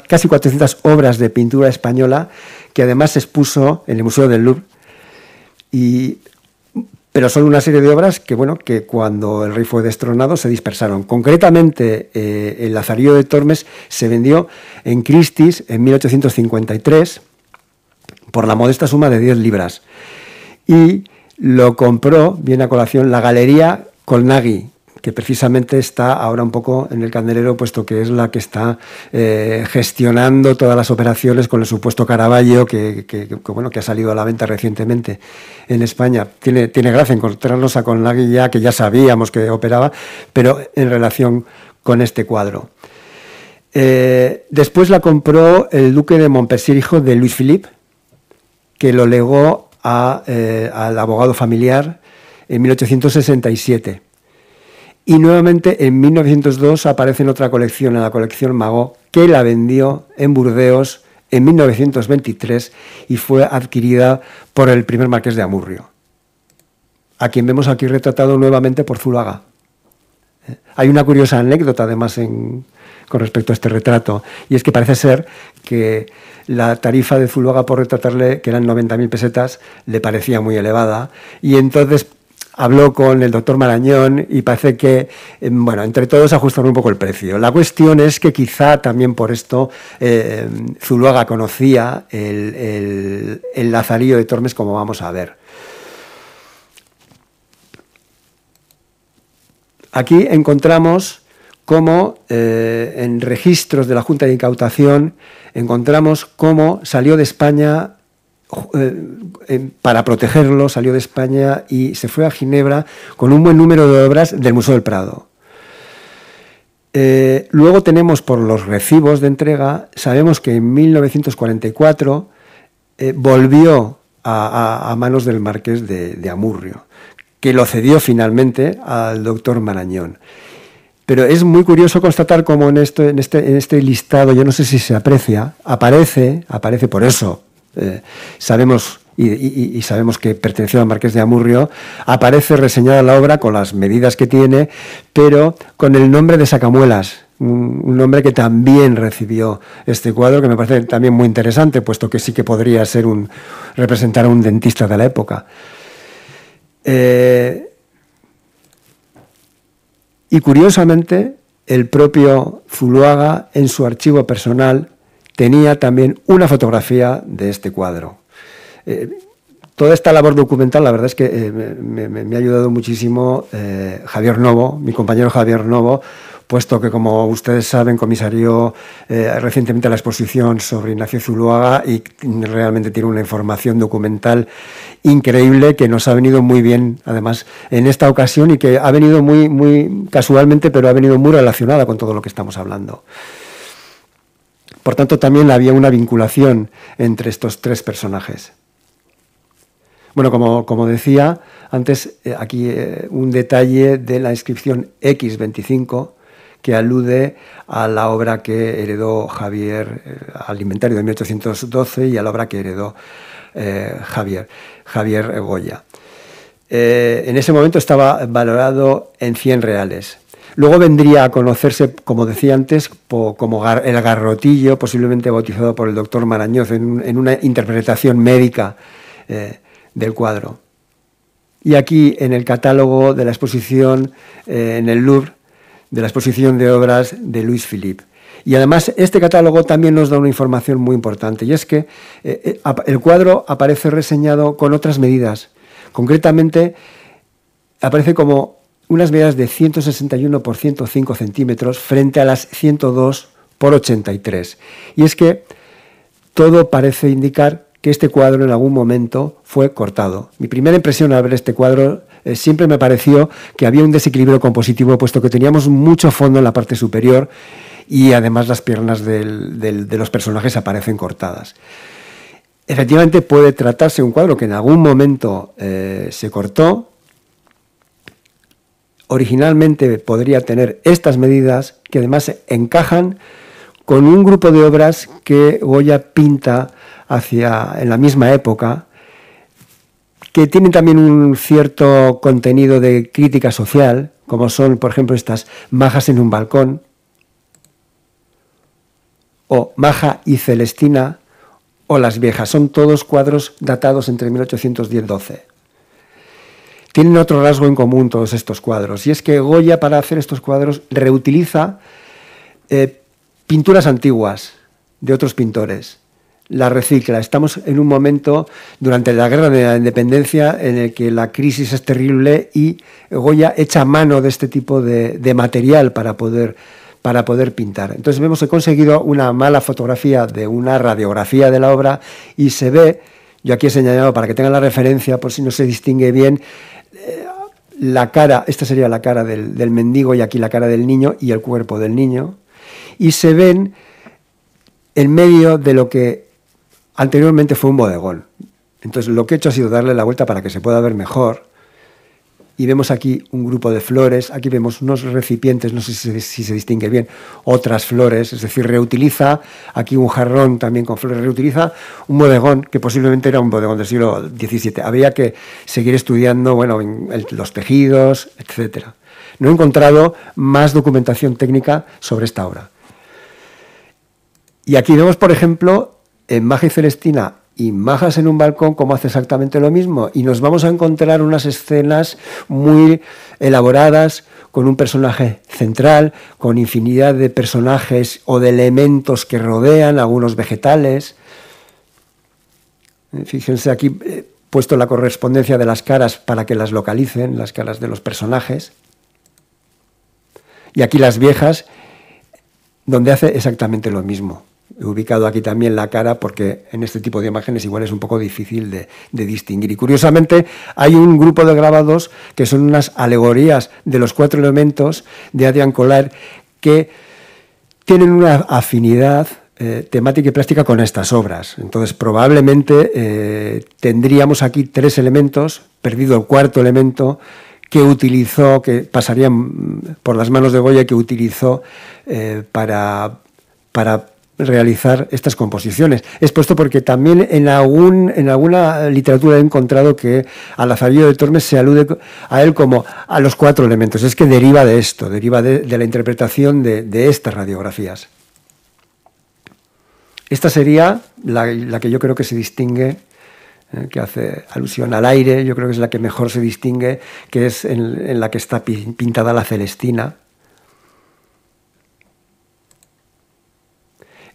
Speaker 3: casi 400 obras de pintura española que además se expuso en el Museo del Louvre. Y, pero son una serie de obras que, bueno, que cuando el rey fue destronado se dispersaron. Concretamente, eh, el Lazarillo de Tormes se vendió en Christie's en 1853 por la modesta suma de 10 libras. Y lo compró, viene a colación, la Galería Colnaghi, que precisamente está ahora un poco en el candelero, puesto que es la que está eh, gestionando todas las operaciones con el supuesto Caravaggio que, bueno, que ha salido a la venta recientemente en España. Tiene, tiene gracia encontrarnos a Colnaghi ya, que ya sabíamos que operaba, pero en relación con este cuadro. Eh, después la compró el duque de Montpensier, hijo de Luis Philippe, que lo legó eh, al abogado familiar en 1867. Y nuevamente en 1902 aparece en otra colección, en la colección Mago, que la vendió en Burdeos en 1923 y fue adquirida por el primer marqués de Amurrio, a quien vemos aquí retratado nuevamente por Zulaga. Eh, hay una curiosa anécdota además con respecto a este retrato, y es que parece ser que la tarifa de Zuluaga por retratarle, que eran 90.000 pesetas, le parecía muy elevada. Y entonces habló con el doctor Marañón y parece que, eh, bueno, entre todos ajustaron un poco el precio. La cuestión es que quizá también por esto eh, Zuluaga conocía el, Lazarillo de Tormes, como vamos a ver. Aquí encontramos cómo eh, en registros de la Junta de Incautación encontramos cómo salió de España para protegerlo, salió de España y se fue a Ginebra con un buen número de obras del Museo del Prado. Eh, luego tenemos por los recibos de entrega, sabemos que en 1944 volvió a, manos del marqués de Amurrio, que lo cedió finalmente al doctor Marañón. Pero es muy curioso constatar cómo en, este, en, este, listado, yo no sé si se aprecia, aparece, aparece por eso, eh, sabemos y, sabemos que perteneció al Marqués de Amurrio, aparece reseñada la obra con las medidas que tiene, pero con el nombre de Sacamuelas, un, nombre que también recibió este cuadro, que me parece también muy interesante, puesto que sí que podría ser un, representar a un dentista de la época. Eh, y curiosamente, el propio Zuluaga en su archivo personal tenía también una fotografía de este cuadro. Eh, toda esta labor documental, la verdad es que eh, me, ha ayudado muchísimo eh, Javier Novo, mi compañero Javier Novo, puesto que, como ustedes saben, comisarió recientemente la exposición sobre Ignacio Zuluaga y realmente tiene una información documental increíble que nos ha venido muy bien, además, en esta ocasión y que ha venido muy, muy casualmente, pero ha venido muy relacionada con todo lo que estamos hablando. Por tanto, también había una vinculación entre estos tres personajes. Bueno, como, decía antes, eh, aquí eh, un detalle de la inscripción X25 que alude a la obra que heredó Javier, eh, al inventario de 1812 y a la obra que heredó Javier, Javier Goya. en ese momento estaba valorado en 100 reales. Luego vendría a conocerse, como decía antes, como el garrotillo, posiblemente bautizado por el doctor Marañoz en, una interpretación médica eh, del cuadro. Y aquí en el catálogo de la exposición eh, en el Louvre, de la exposición de obras de Luis Philippe. Y además este catálogo también nos da una información muy importante, y es que eh, el cuadro aparece reseñado con otras medidas. Concretamente, aparece como unas medidas de 161 por 105 centímetros frente a las 102 por 83. Y es que todo parece indicar que este cuadro en algún momento fue cortado. Mi primera impresión al ver este cuadro eh, siempre me pareció que había un desequilibrio compositivo, puesto que teníamos mucho fondo en la parte superior y además las piernas de los personajes aparecen cortadas. Efectivamente puede tratarse de un cuadro que en algún momento eh, se cortó, originalmente podría tener estas medidas que además encajan con un grupo de obras que Goya pinta hacia en la misma época que tienen también un cierto contenido de crítica social, como son, por ejemplo, estas Majas en un balcón, o Maja y Celestina, o Las Viejas. Son todos cuadros datados entre 1810-12. Tienen otro rasgo en común todos estos cuadros, y es que Goya para hacer estos cuadros reutiliza eh, pinturas antiguas de otros pintores, las recicla. Estamos en un momento durante la guerra de la independencia en el que la crisis es terrible y Goya echa mano de este tipo de, material para poder, para poder pintar. Entonces vemos que he conseguido una mala fotografía de una radiografía de la obra y se ve, yo aquí he señalado para que tengan la referencia por si no se distingue bien, la cara, esta sería la cara del, mendigo y aquí la cara del niño y el cuerpo del niño, y se ven en medio de lo que anteriormente fue un bodegón. Entonces lo que he hecho ha sido darle la vuelta para que se pueda ver mejor y vemos aquí un grupo de flores, aquí vemos unos recipientes, no sé si, se distingue bien, otras flores, es decir, reutiliza aquí un jarrón también con flores, reutiliza un bodegón que posiblemente era un bodegón del siglo XVII. Habría que seguir estudiando bueno, los tejidos, etc. No he encontrado más documentación técnica sobre esta obra. Y aquí vemos, por ejemplo, en Magia y Celestina y Majas en un balcón como hace exactamente lo mismo y nos vamos a encontrar unas escenas muy elaboradas con un personaje central, con infinidad de personajes o de elementos que rodean, algunos vegetales. Eh, fíjense aquí eh, puesto la correspondencia de las caras para que las localicen, las caras de los personajes. Y aquí las viejas, donde hace exactamente lo mismo. He ubicado aquí también la cara porque en este tipo de imágenes igual es un poco difícil de, distinguir. Y curiosamente hay un grupo de grabados que son unas alegorías de los cuatro elementos de Adrian Collar que tienen una afinidad eh, temática y plástica con estas obras. Entonces probablemente eh, tendríamos aquí tres elementos, perdido el cuarto elemento, que utilizó, que pasarían por las manos de Goya, que utilizó eh, para, para realizar estas composiciones. Es puesto porque también en, algún, en alguna literatura he encontrado que a Lazarillo de Tormes se alude a él como a los cuatro elementos. Es que deriva de esto, deriva de, la interpretación de, estas radiografías. Esta sería la, que yo creo que se distingue, eh, que hace alusión al aire, yo creo que es la que mejor se distingue, que es en la que está pintada la Celestina,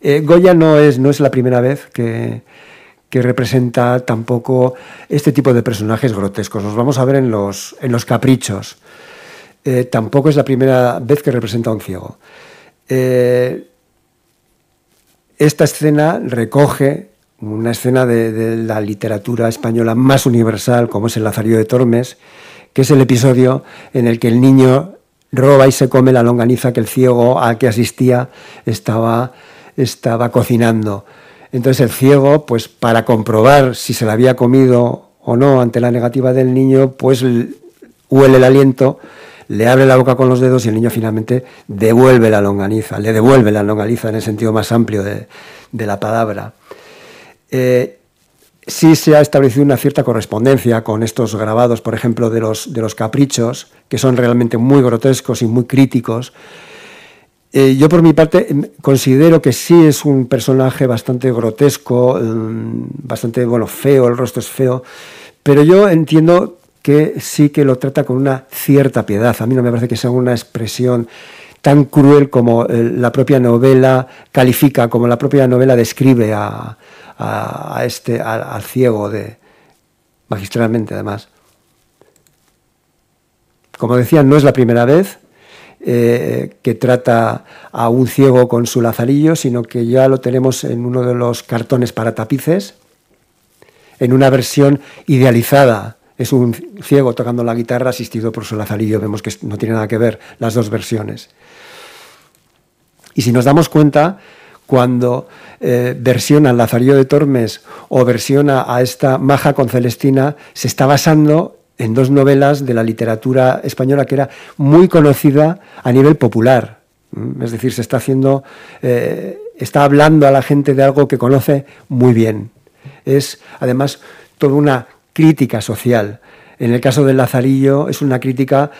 Speaker 3: Eh, Goya no es, no es la primera vez que, representa tampoco este tipo de personajes grotescos. Los vamos a ver en los, en los caprichos. Eh, tampoco es la primera vez que representa a un ciego. Eh, esta escena recoge una escena de, la literatura española más universal, como es el Lazarillo de Tormes, que es el episodio en el que el niño roba y se come la longaniza que el ciego al que asistía estaba, estaba cocinando. Entonces el ciego, pues para comprobar si se la había comido o no ante la negativa del niño, pues huele el aliento, le abre la boca con los dedos y el niño finalmente devuelve la longaniza, le devuelve la longaniza en el sentido más amplio de, la palabra. Eh, sí se ha establecido una cierta correspondencia con estos grabados, por ejemplo, de los, de los caprichos, que son realmente muy grotescos y muy críticos. Eh, yo por mi parte considero que sí es un personaje bastante grotesco, em, bastante bueno, feo, el rostro es feo, pero yo entiendo que sí que lo trata con una cierta piedad. A mí no me parece que sea una expresión tan cruel como eh, la propia novela califica, como la propia novela describe a, este, al ciego de, magistralmente además. Como decía, no es la primera vez eh, que trata a un ciego con su lazarillo, sino que ya lo tenemos en uno de los cartones para tapices, en una versión idealizada. Es un ciego tocando la guitarra asistido por su lazarillo. Vemos que no tiene nada que ver las dos versiones. Y si nos damos cuenta, cuando eh, versiona Lazarillo de Tormes o versiona a esta Maja con Celestina, se está basando en dos novelas de la literatura española que era muy conocida a nivel popular. Es decir, se está haciendo, eh, está hablando a la gente de algo que conoce muy bien. Es además toda una crítica social. En el caso del Lazarillo es una crítica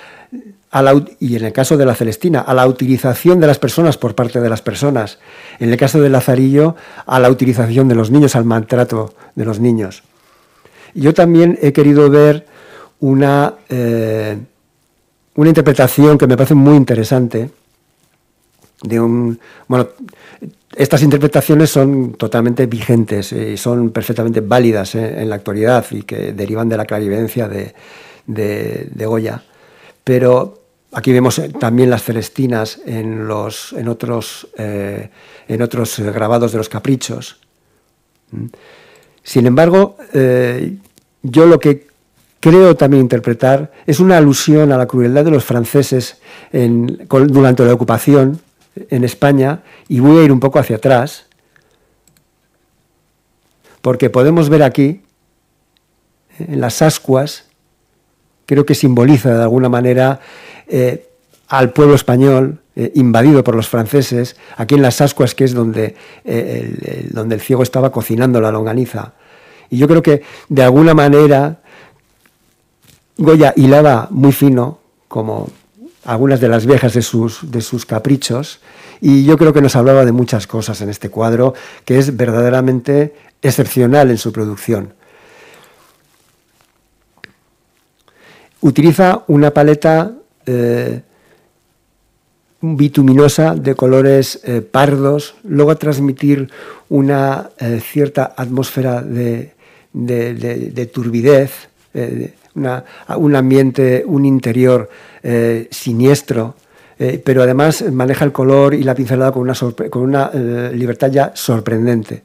Speaker 3: y en el caso de la Celestina, a la utilización de las personas por parte de las personas. En el caso del Lazarillo, a la utilización de los niños, al maltrato de los niños. Yo también he querido ver una, eh, una interpretación que me parece muy interesante de un. Bueno, estas interpretaciones son totalmente vigentes y son perfectamente válidas eh, en la actualidad y que derivan de la clarividencia de, de Goya. Pero Aquí vemos eh, también las celestinas en, los, en otros, eh, en otros eh, grabados de los caprichos. ¿Mm? Sin embargo, yo lo que creo también interpretar es una alusión a la crueldad de los franceses durante la ocupación en España y voy a ir un poco hacia atrás porque podemos ver aquí en las ascuas creo que simboliza de alguna manera eh, al pueblo español eh, invadido por los franceses, aquí en las Ascuas, que es donde, eh, donde el ciego estaba cocinando la longaniza. Y yo creo que de alguna manera Goya hilaba muy fino, como algunas de las viejas de sus, de sus caprichos, y yo creo que nos hablaba de muchas cosas en este cuadro, que es verdaderamente excepcional en su producción. Utiliza una paleta eh, bituminosa de colores eh, pardos, luego transmitir una eh, cierta atmósfera de, turbidez, un ambiente, un interior siniestro, pero además maneja el color y la pincelada con una, una libertad ya sorprendente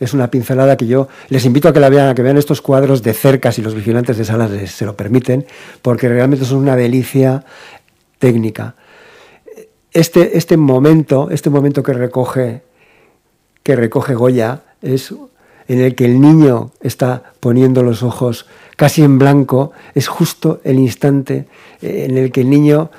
Speaker 3: es una pincelada que yo les invito a que la vean, a que vean estos cuadros de cerca si los vigilantes de salas se lo permiten, porque realmente son una delicia técnica. Este, este momento, este momento que recoge, que recoge Goya es en el que el niño está poniendo los ojos casi en blanco, es justo el instante en el que el niño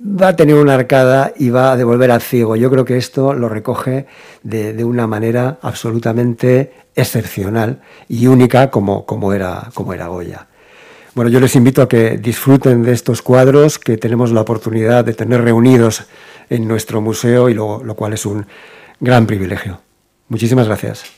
Speaker 3: va a tener una arcada y va a devolver al ciego. Yo creo que esto lo recoge de, una manera absolutamente excepcional y única como, como, era, como era Goya. Bueno, yo les invito a que disfruten de estos cuadros que tenemos la oportunidad de tener reunidos en nuestro museo y lo cual es un gran privilegio. Muchísimas gracias.